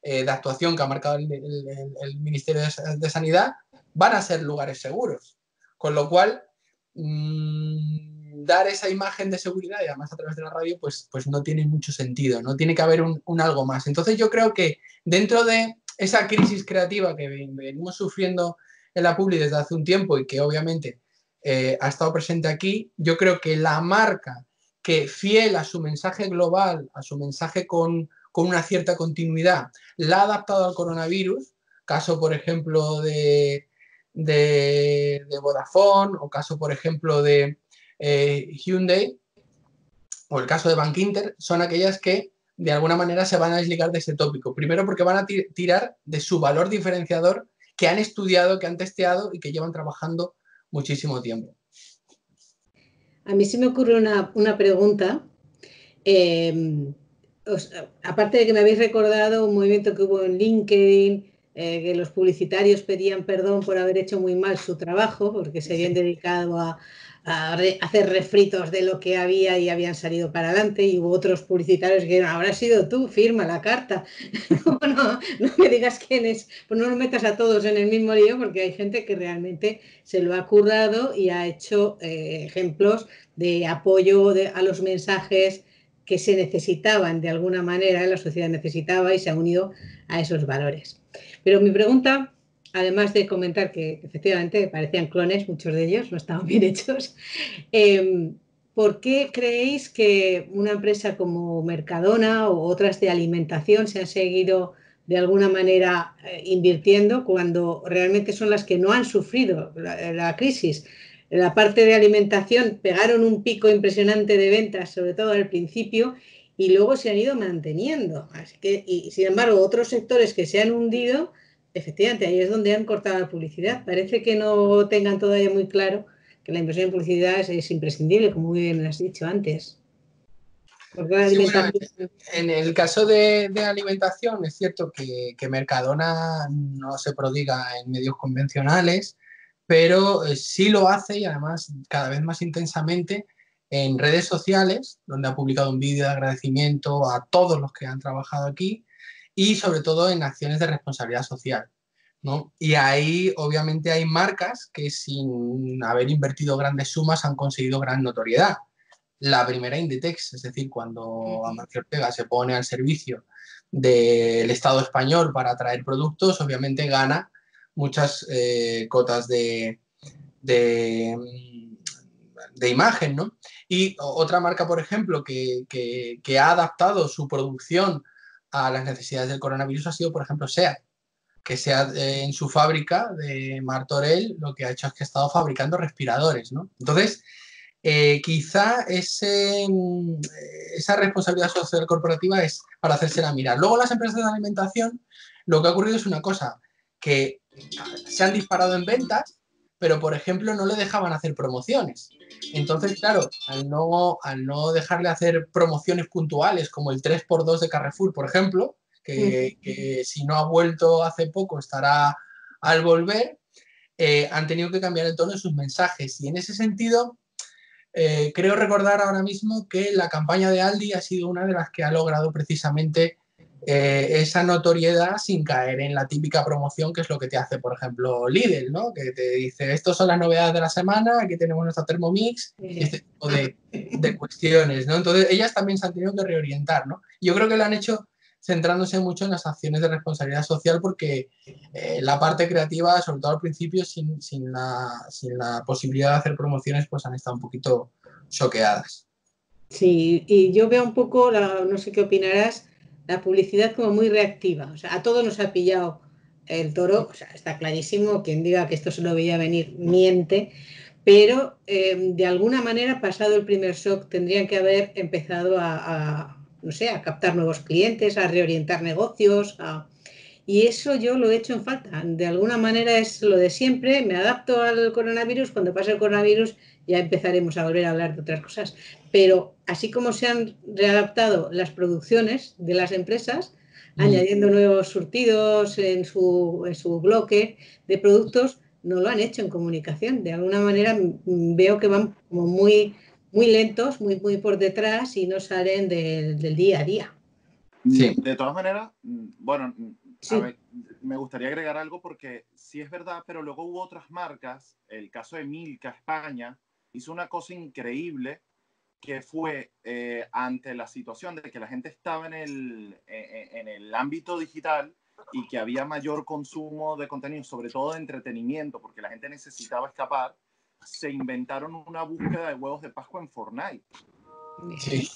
eh, de actuación que ha marcado el, Ministerio de, Sanidad, van a ser lugares seguros. Con lo cual, mm, dar esa imagen de seguridad y además a través de la radio, pues, pues no tiene mucho sentido, no tiene que haber un, algo más. Entonces yo creo que dentro de esa crisis creativa que venimos sufriendo en la Publi desde hace un tiempo y que obviamente eh, ha estado presente aquí, yo creo que la marca que fiel a su mensaje global, a su mensaje con, con una cierta continuidad, la ha adaptado al coronavirus, caso por ejemplo de, de, Vodafone o caso por ejemplo de eh, Hyundai o el caso de Bank Inter, son aquellas que de alguna manera se van a desligar de ese tópico. Primero porque van a tirar de su valor diferenciador que han estudiado, que han testeado y que llevan trabajando muchísimo tiempo. A mí se me ocurre una, pregunta. Eh, aparte de que me habéis recordado un movimiento que hubo en LinkedIn, eh, que los publicitarios pedían perdón por haber hecho muy mal su trabajo, porque se habían dedicado a, hacer refritos de lo que había y habían salido para adelante, y hubo otros publicitarios que dijeron, habrá sido tú, firma la carta. (laughs) no, me digas quién es, pues no nos metas a todos en el mismo lío, porque hay gente que realmente se lo ha currado y ha hecho eh, ejemplos de apoyo a los mensajes que se necesitaban de alguna manera, la sociedad necesitaba y se ha unido a esos valores. Pero mi pregunta, además de comentar que efectivamente parecían clones, muchos de ellos no estaban bien hechos, em, ¿por qué creéis que una empresa como Mercadona o otras de alimentación se han seguido de alguna manera eh, invirtiendo cuando realmente son las que no han sufrido la crisis? La parte de alimentación pegaron un pico impresionante de ventas, sobre todo al principio, y luego se han ido manteniendo. Así que, y sin embargo, otros sectores que se han hundido, efectivamente, ahí es donde han cortado la publicidad. Parece que no tengan todavía muy claro que la inversión en publicidad es, imprescindible, como muy bien has dicho antes. en el caso de, alimentación, es cierto que, que Mercadona no se prodiga en medios convencionales, pero eh, sí lo hace y además cada vez más intensamente en redes sociales, donde ha publicado un vídeo de agradecimiento a todos los que han trabajado aquí y sobre todo en acciones de responsabilidad social. ¿no? Y ahí obviamente hay marcas que sin haber invertido grandes sumas han conseguido gran notoriedad. La primera Inditex, es decir, cuando Amancio Ortega se pone al servicio del Estado español para traer productos, obviamente gana muchas eh, cotas de, de, imagen, ¿no? Y otra marca, por ejemplo, que, ha adaptado su producción a las necesidades del coronavirus ha sido, por ejemplo, SEAT, que SEAT eh, en su fábrica de Martorell lo que ha hecho es que ha estado fabricando respiradores, ¿no? Entonces, eh, quizá ese, esa responsabilidad social corporativa es para hacerse la mirar. Luego las empresas de alimentación, lo que ha ocurrido es una cosa, que se han disparado en ventas, pero por ejemplo no le dejaban hacer promociones. Entonces, claro, al no, al no dejarle hacer promociones puntuales como el 3x2 de Carrefour, por ejemplo, que, si no ha vuelto hace poco estará al volver, eh, han tenido que cambiar el tono de sus mensajes. Y en ese sentido, eh, creo recordar ahora mismo que la campaña de Aldi ha sido una de las que ha logrado precisamente eh, esa notoriedad sin caer en la típica promoción que es lo que te hace, por ejemplo, Lidl, ¿no? Que te dice, estas son las novedades de la semana, aquí tenemos nuestra Thermomix, y este tipo de, cuestiones, ¿no? Entonces, ellas también se han tenido que reorientar, ¿no? Yo creo que lo han hecho centrándose mucho en las acciones de responsabilidad social porque eh, la parte creativa, sobre todo al principio, sin, sin, la, sin la posibilidad de hacer promociones, pues han estado un poquito choqueadas. Sí, y yo veo un poco, no sé qué opinarás, la publicidad como muy reactiva. O sea, a todos nos ha pillado el toro, o sea, está clarísimo, quien diga que esto se lo veía venir miente, pero em, de alguna manera, pasado el primer shock, tendrían que haber empezado a, no sé, a captar nuevos clientes, a reorientar negocios, y eso yo lo he hecho en falta. De alguna manera es lo de siempre, me adapto al coronavirus, cuando pase el coronavirus ya empezaremos a volver a hablar de otras cosas. Pero así como se han readaptado las producciones de las empresas, mm. añadiendo nuevos surtidos en su, en su bloque de productos, no lo han hecho en comunicación. De alguna manera veo que van como muy, muy lentos, muy, muy por detrás y no salen del día a día. Sí. De todas maneras, mm, bueno, a ver, me gustaría agregar algo porque sí es verdad, pero luego hubo otras marcas, el caso de Milka España, hizo una cosa increíble que fue eh, ante la situación de que la gente estaba en el, eh, eh, en el ámbito digital y que había mayor consumo de contenido, sobre todo de entretenimiento, porque la gente necesitaba escapar, se inventaron una búsqueda de huevos de Pascua en Fortnite.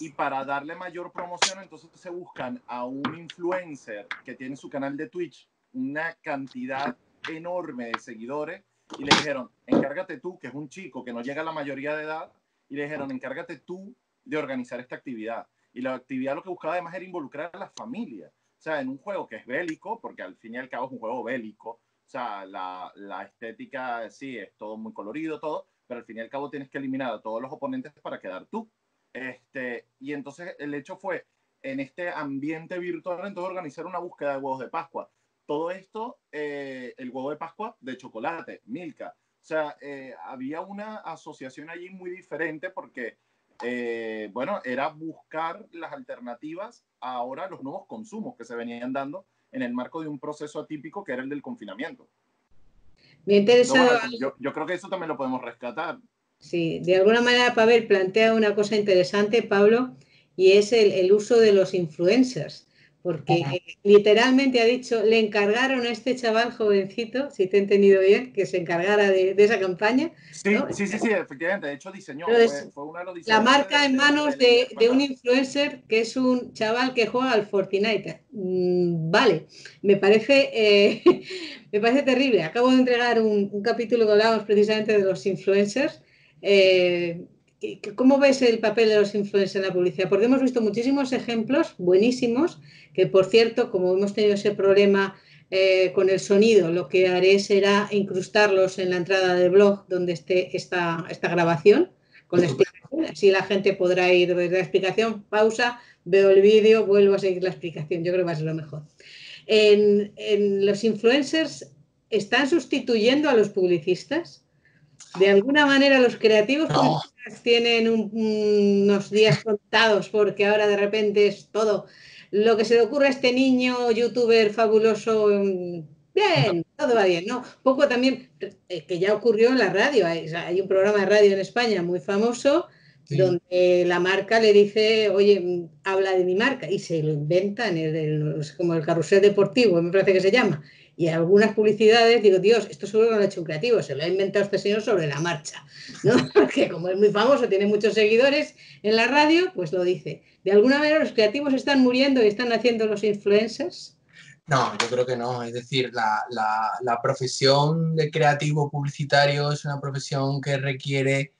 Y para darle mayor promoción, entonces se buscan a un influencer que tiene su canal de Twitch una cantidad enorme de seguidores y le dijeron, encárgate tú, que es un chico que no llega a la mayoría de edad, y le dijeron, encárgate tú de organizar esta actividad. Y la actividad lo que buscaba además era involucrar a la familia. O sea, en un juego que es bélico, porque al fin y al cabo es un juego bélico, o sea, la, la estética sí es todo muy colorido, todo, pero al fin y al cabo tienes que eliminar a todos los oponentes para quedar tú. Este, y entonces el hecho fue, en este ambiente virtual, entonces organizar una búsqueda de huevos de Pascua todo esto, eh, el huevo de Pascua de chocolate, Milka. O sea, eh, había una asociación allí muy diferente porque, eh, bueno, era buscar las alternativas ahora los nuevos consumos que se venían dando en el marco de un proceso atípico que era el del confinamiento. Me interesa. yo, yo, creo que eso también lo podemos rescatar. Sí, de alguna manera Pavel plantea una cosa interesante, Pablo, y es el, el uso de los influencers porque literalmente ha dicho, le encargaron a este chaval jovencito, si te he entendido bien, que se encargara de, esa campaña. Sí, sí, sí, sí, efectivamente, de hecho diseñó, fue, uno de los La marca en manos de, un influencer que es un chaval que juega al Fortnite. Mm, vale, me parece, eh, (laughs) me parece terrible. Acabo de entregar un, capítulo que hablábamos precisamente de los influencers. Eh, ¿Cómo ves el papel de los influencers en la publicidad? Porque hemos visto muchísimos ejemplos buenísimos, que por cierto, como hemos tenido ese problema eh, con el sonido, lo que haré será incrustarlos en la entrada del blog donde esté esta, esta grabación, con la explicación. Así la gente podrá ir desde la explicación, pausa, veo el vídeo, vuelvo a seguir la explicación. Yo creo que va a ser lo mejor. En, los influencers están sustituyendo a los publicistas. De alguna manera los creativos tienen unos días contados porque ahora de repente es todo lo que se le ocurre a este niño youtuber fabuloso. Mm, bien, todo va bien, ¿no? Poco también, eh, que ya ocurrió en la radio, hay, un programa de radio en España muy famoso donde la marca le dice, oye, mm, habla de mi marca, y se lo inventa en el, como el carrusel deportivo, me parece que se llama, y algunas publicidades digo, Dios, esto seguro que lo ha hecho un creativo, se lo ha inventado este señor sobre la marcha, ¿no? (laughs) Porque como es muy famoso, tiene muchos seguidores en la radio, pues lo dice. ¿De alguna manera los creativos están muriendo y están haciendo los influencers? No, yo creo que no. Es decir, la, la profesión de creativo publicitario es una profesión que requiere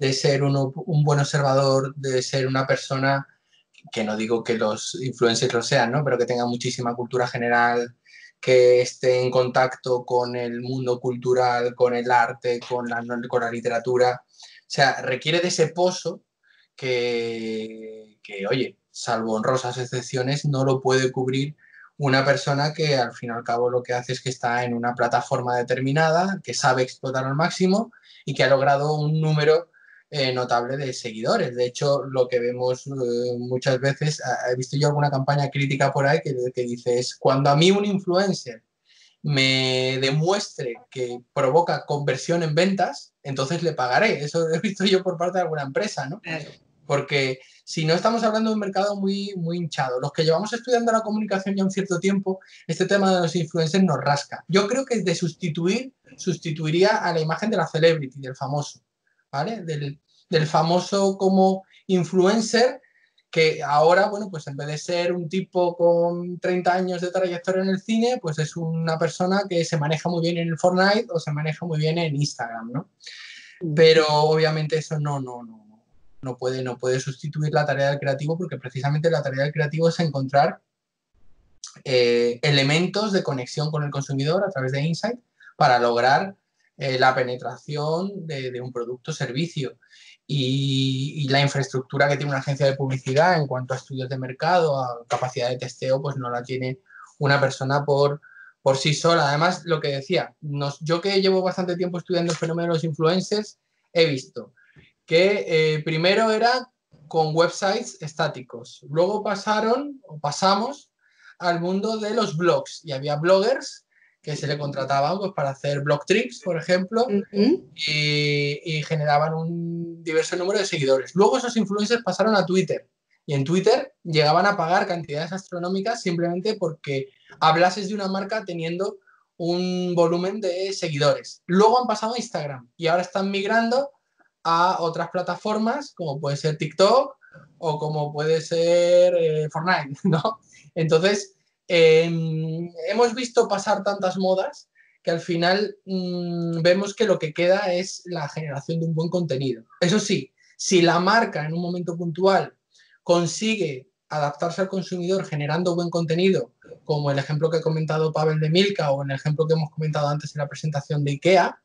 de ser uno, un buen observador, de ser una persona que no digo que los influencers lo sean, ¿no? pero que tenga muchísima cultura general, que esté en contacto con el mundo cultural, con el arte, con la, con la literatura. O sea, requiere de ese pozo que, que, oye, salvo honrosas excepciones, no lo puede cubrir una persona que al fin y al cabo lo que hace es que está en una plataforma determinada, que sabe explotar al máximo y que ha logrado un número eh, notable de seguidores. De hecho, lo que vemos eh, muchas veces, he visto yo alguna campaña crítica por ahí que, que dice es cuando a mí un influencer me demuestre que provoca conversión en ventas, entonces le pagaré. Eso he visto yo por parte de alguna empresa, ¿no? Porque si no estamos hablando de un mercado muy, muy hinchado, los que llevamos estudiando la comunicación ya un cierto tiempo, este tema de los influencers nos rasca. Yo creo que de sustituir, sustituiría a la imagen de la celebrity, del famoso. Del, famoso como influencer que ahora, bueno, pues en vez de ser un tipo con 30 años de trayectoria en el cine, pues es una persona que se maneja muy bien en el Fortnite o se maneja muy bien en Instagram, ¿no? Pero obviamente eso no, no, no, no puede, no puede sustituir la tarea del creativo porque precisamente la tarea del creativo es encontrar eh, elementos de conexión con el consumidor a través de Insight para lograr eh, la penetración de, un producto o servicio y, la infraestructura que tiene una agencia de publicidad en cuanto a estudios de mercado, a capacidad de testeo, pues no la tiene una persona por, por sí sola. Además, lo que decía, yo que llevo bastante tiempo estudiando el fenómeno de los influencers, he visto que eh, primero era con websites estáticos, luego pasaron o pasamos al mundo de los blogs y había bloggers que se le contrataban pues, para hacer blog trips, por ejemplo, y, generaban un diverso número de seguidores. Luego esos influencers pasaron a Twitter y en Twitter llegaban a pagar cantidades astronómicas simplemente porque hablases de una marca teniendo un volumen de seguidores. Luego han pasado a Instagram y ahora están migrando a otras plataformas como puede ser TikTok o como puede ser eh, Fortnite, (laughs) ¿no? Entonces, Em, hemos visto pasar tantas modas que al final mm, vemos que lo que queda es la generación de un buen contenido. Eso sí, si la marca en un momento puntual consigue adaptarse al consumidor generando buen contenido, como el ejemplo que ha comentado Pavel de Milka o el ejemplo que hemos comentado antes en la presentación de IKEA,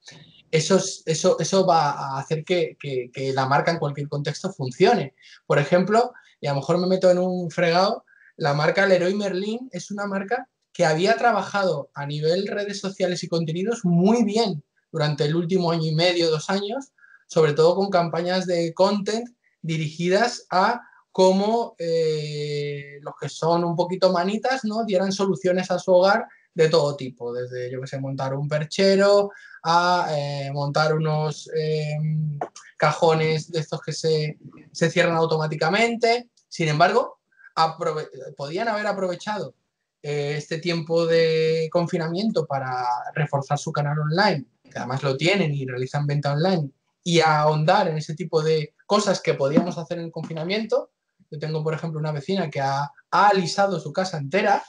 eso, eso, eso va a hacer que, que la marca en cualquier contexto funcione. Por ejemplo, y a lo mejor me meto en un fregado, la marca Leroy Merlin es una marca que había trabajado a nivel redes sociales y contenidos muy bien durante el último año y medio, dos años, sobre todo con campañas de content dirigidas a cómo eh, los que son un poquito manitas ¿no? dieran soluciones a su hogar de todo tipo, desde yo que sé, montar un perchero a eh, montar unos em, cajones de estos que se, se cierran automáticamente. Sin embargo, podían haber aprovechado eh, este tiempo de confinamiento para reforzar su canal online, que además lo tienen y realizan venta online, y ahondar en ese tipo de cosas que podíamos hacer en el confinamiento. Yo tengo, por ejemplo, una vecina que ha, alisado su casa entera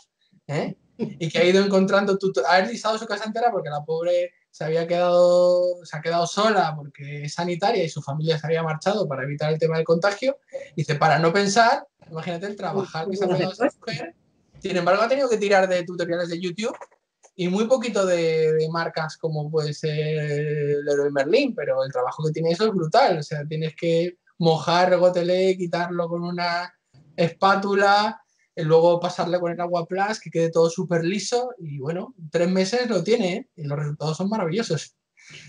¿eh? y que ha ido encontrando, ha alisado su casa entera porque la pobre se había quedado, se ha quedado sola porque es sanitaria y su familia se había marchado para evitar el tema del contagio. Dice, para no pensar, imagínate el trabajar que se ha pegado esa mujer. Sin embargo, ha tenido que tirar de tutoriales de YouTube y muy poquito de, marcas como puede ser Leroy Merlin, pero el trabajo que tiene eso es brutal. O sea, tienes que mojar el gotelé, quitarlo con una espátula, luego pasarle con el agua plus, que quede todo súper liso y bueno, tres meses lo tiene ¿eh? y los resultados son maravillosos.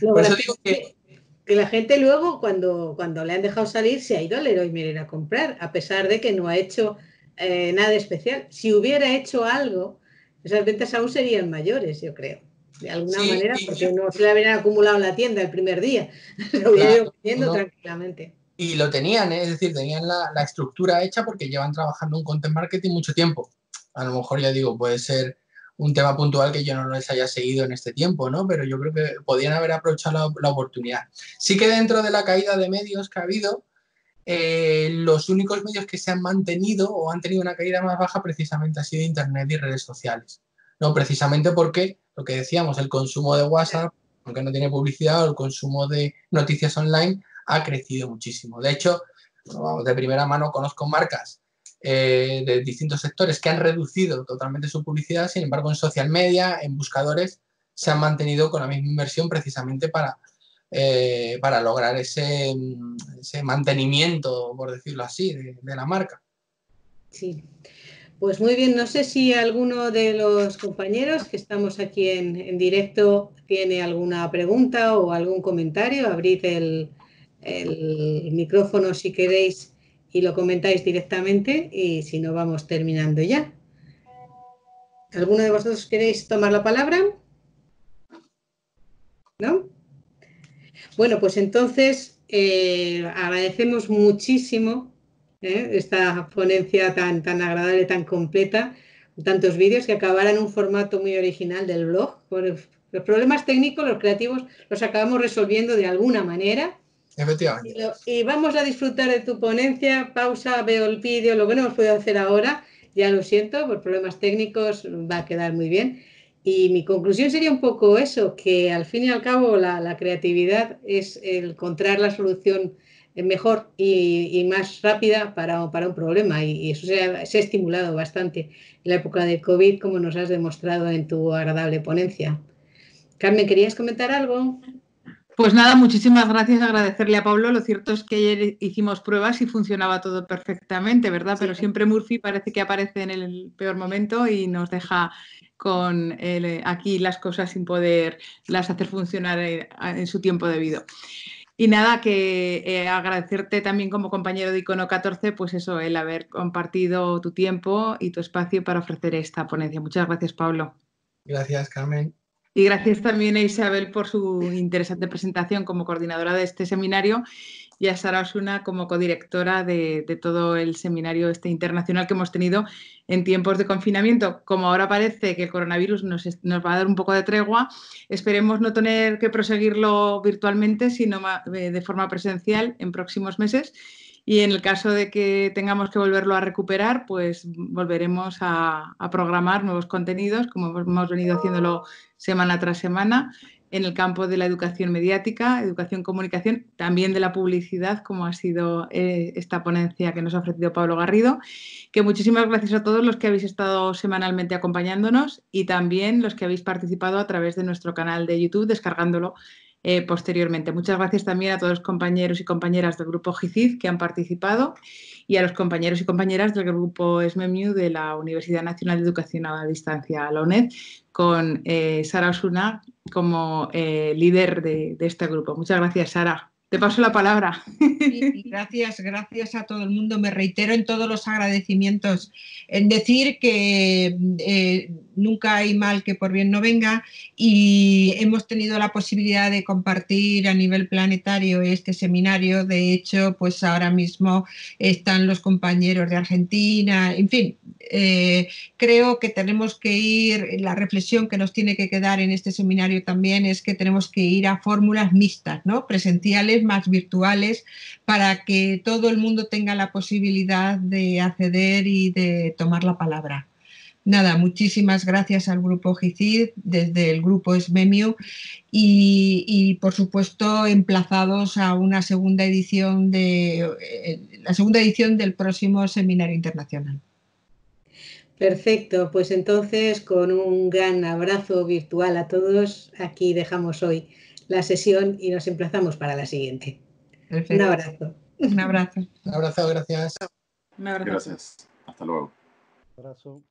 Por eso digo que... que... la gente luego cuando, cuando le han dejado salir se ha ido al Leroy Merlin a comprar, a pesar de que no ha hecho eh, nada especial. Si hubiera hecho algo, esas ventas aún serían mayores, yo creo. De alguna manera, porque no se le habrían acumulado en la tienda el primer día, (laughs) lo hubiera ido vendiendo tranquilamente. Y lo tenían, ¿eh? es decir, tenían la, estructura hecha porque llevan trabajando en content marketing mucho tiempo. A lo mejor ya digo, puede ser un tema puntual que yo no les haya seguido en este tiempo, ¿no? Pero yo creo que podían haber aprovechado la, oportunidad. Sí que dentro de la caída de medios que ha habido, eh, los únicos medios que se han mantenido o han tenido una caída más baja precisamente ha sido Internet y redes sociales. No, precisamente porque lo que decíamos, el consumo de WhatsApp, aunque no tiene publicidad, o el consumo de noticias online ha crecido muchísimo. De hecho, de primera mano conozco marcas eh, de distintos sectores que han reducido totalmente su publicidad, sin embargo en social media, en buscadores, se han mantenido con la misma inversión precisamente para, eh, para lograr ese, mantenimiento, por decirlo así, de, la marca. Sí. Pues muy bien, no sé si alguno de los compañeros que estamos aquí en, en directo tiene alguna pregunta o algún comentario. Abrid el, el micrófono si queréis y lo comentáis directamente y si no vamos terminando ya. ¿Alguno de vosotros queréis tomar la palabra? ¿No? Bueno, pues entonces eh, agradecemos muchísimo eh, esta ponencia tan, tan agradable, tan completa, tantos vídeos que acabaran en un formato muy original del blog. los problemas técnicos, los creativos, los acabamos resolviendo de alguna manera Efectivamente. Y, vamos a disfrutar de tu ponencia. Pausa, veo el vídeo, lo que no hemos podido hacer ahora. Ya lo siento, por problemas técnicos va a quedar muy bien. Y mi conclusión sería un poco eso, que al fin y al cabo la, creatividad es encontrar la solución mejor y, más rápida para, un problema. Y, eso se ha, se ha, estimulado bastante en la época de COVID, como nos has demostrado en tu agradable ponencia. Carmen, ¿querías comentar algo? Pues nada, muchísimas gracias. Agradecerle a Pablo. Lo cierto es que ayer hicimos pruebas y funcionaba todo perfectamente, ¿verdad? Pero siempre Murphy parece que aparece en el peor momento y nos deja con aquí las cosas sin poderlas hacer funcionar en, su tiempo debido. Y nada, que eh, agradecerte también como compañero de Icono 14, pues eso, el haber compartido tu tiempo y tu espacio para ofrecer esta ponencia. Muchas gracias, Pablo. Gracias, Carmen. Y gracias también a Isabel por su interesante presentación como coordinadora de este seminario y a Sara Osuna como codirectora de, de todo el seminario este internacional que hemos tenido en tiempos de confinamiento. Como ahora parece que el coronavirus nos, nos, va a dar un poco de tregua, esperemos no tener que proseguirlo virtualmente, sino eh, de forma presencial en próximos meses y en el caso de que tengamos que volverlo a recuperar, pues volveremos a, programar nuevos contenidos, como hemos venido haciéndolo semana tras semana, en el campo de la educación mediática, educación comunicación, también de la publicidad, como ha sido eh, esta ponencia que nos ha ofrecido Pablo Garrido. Que muchísimas gracias a todos los que habéis estado semanalmente acompañándonos y también los que habéis participado a través de nuestro canal de YouTube, descargándolo eh, posteriormente. Muchas gracias también a todos los compañeros y compañeras del grupo GICID que han participado y a los compañeros y compañeras del grupo SMEMU de la Universidad Nacional de Educación a Distancia, la UNED, con eh, Sara Osuna como eh, líder de, este grupo. Muchas gracias, Sara. Te paso la palabra. gracias, gracias a todo el mundo. Me reitero en todos los agradecimientos en decir que eh, nunca hay mal que por bien no venga y hemos tenido la posibilidad de compartir a nivel planetario este seminario. De hecho, pues ahora mismo están los compañeros de Argentina, en fin, eh, creo que tenemos que ir, la reflexión que nos tiene que quedar en este seminario también es que tenemos que ir a fórmulas mixtas, ¿no? presenciales más virtuales, para que todo el mundo tenga la posibilidad de acceder y de tomar la palabra. Nada, muchísimas gracias al grupo GICID, desde el grupo SMEMIU y, y, por supuesto emplazados a una segunda edición de eh, la segunda edición del próximo seminario internacional. Perfecto, pues entonces con un gran abrazo virtual a todos, aquí dejamos hoy la sesión y nos emplazamos para la siguiente. Un abrazo. Un abrazo. Un abrazo, gracias. Un abrazo. Gracias. Hasta luego. Un abrazo.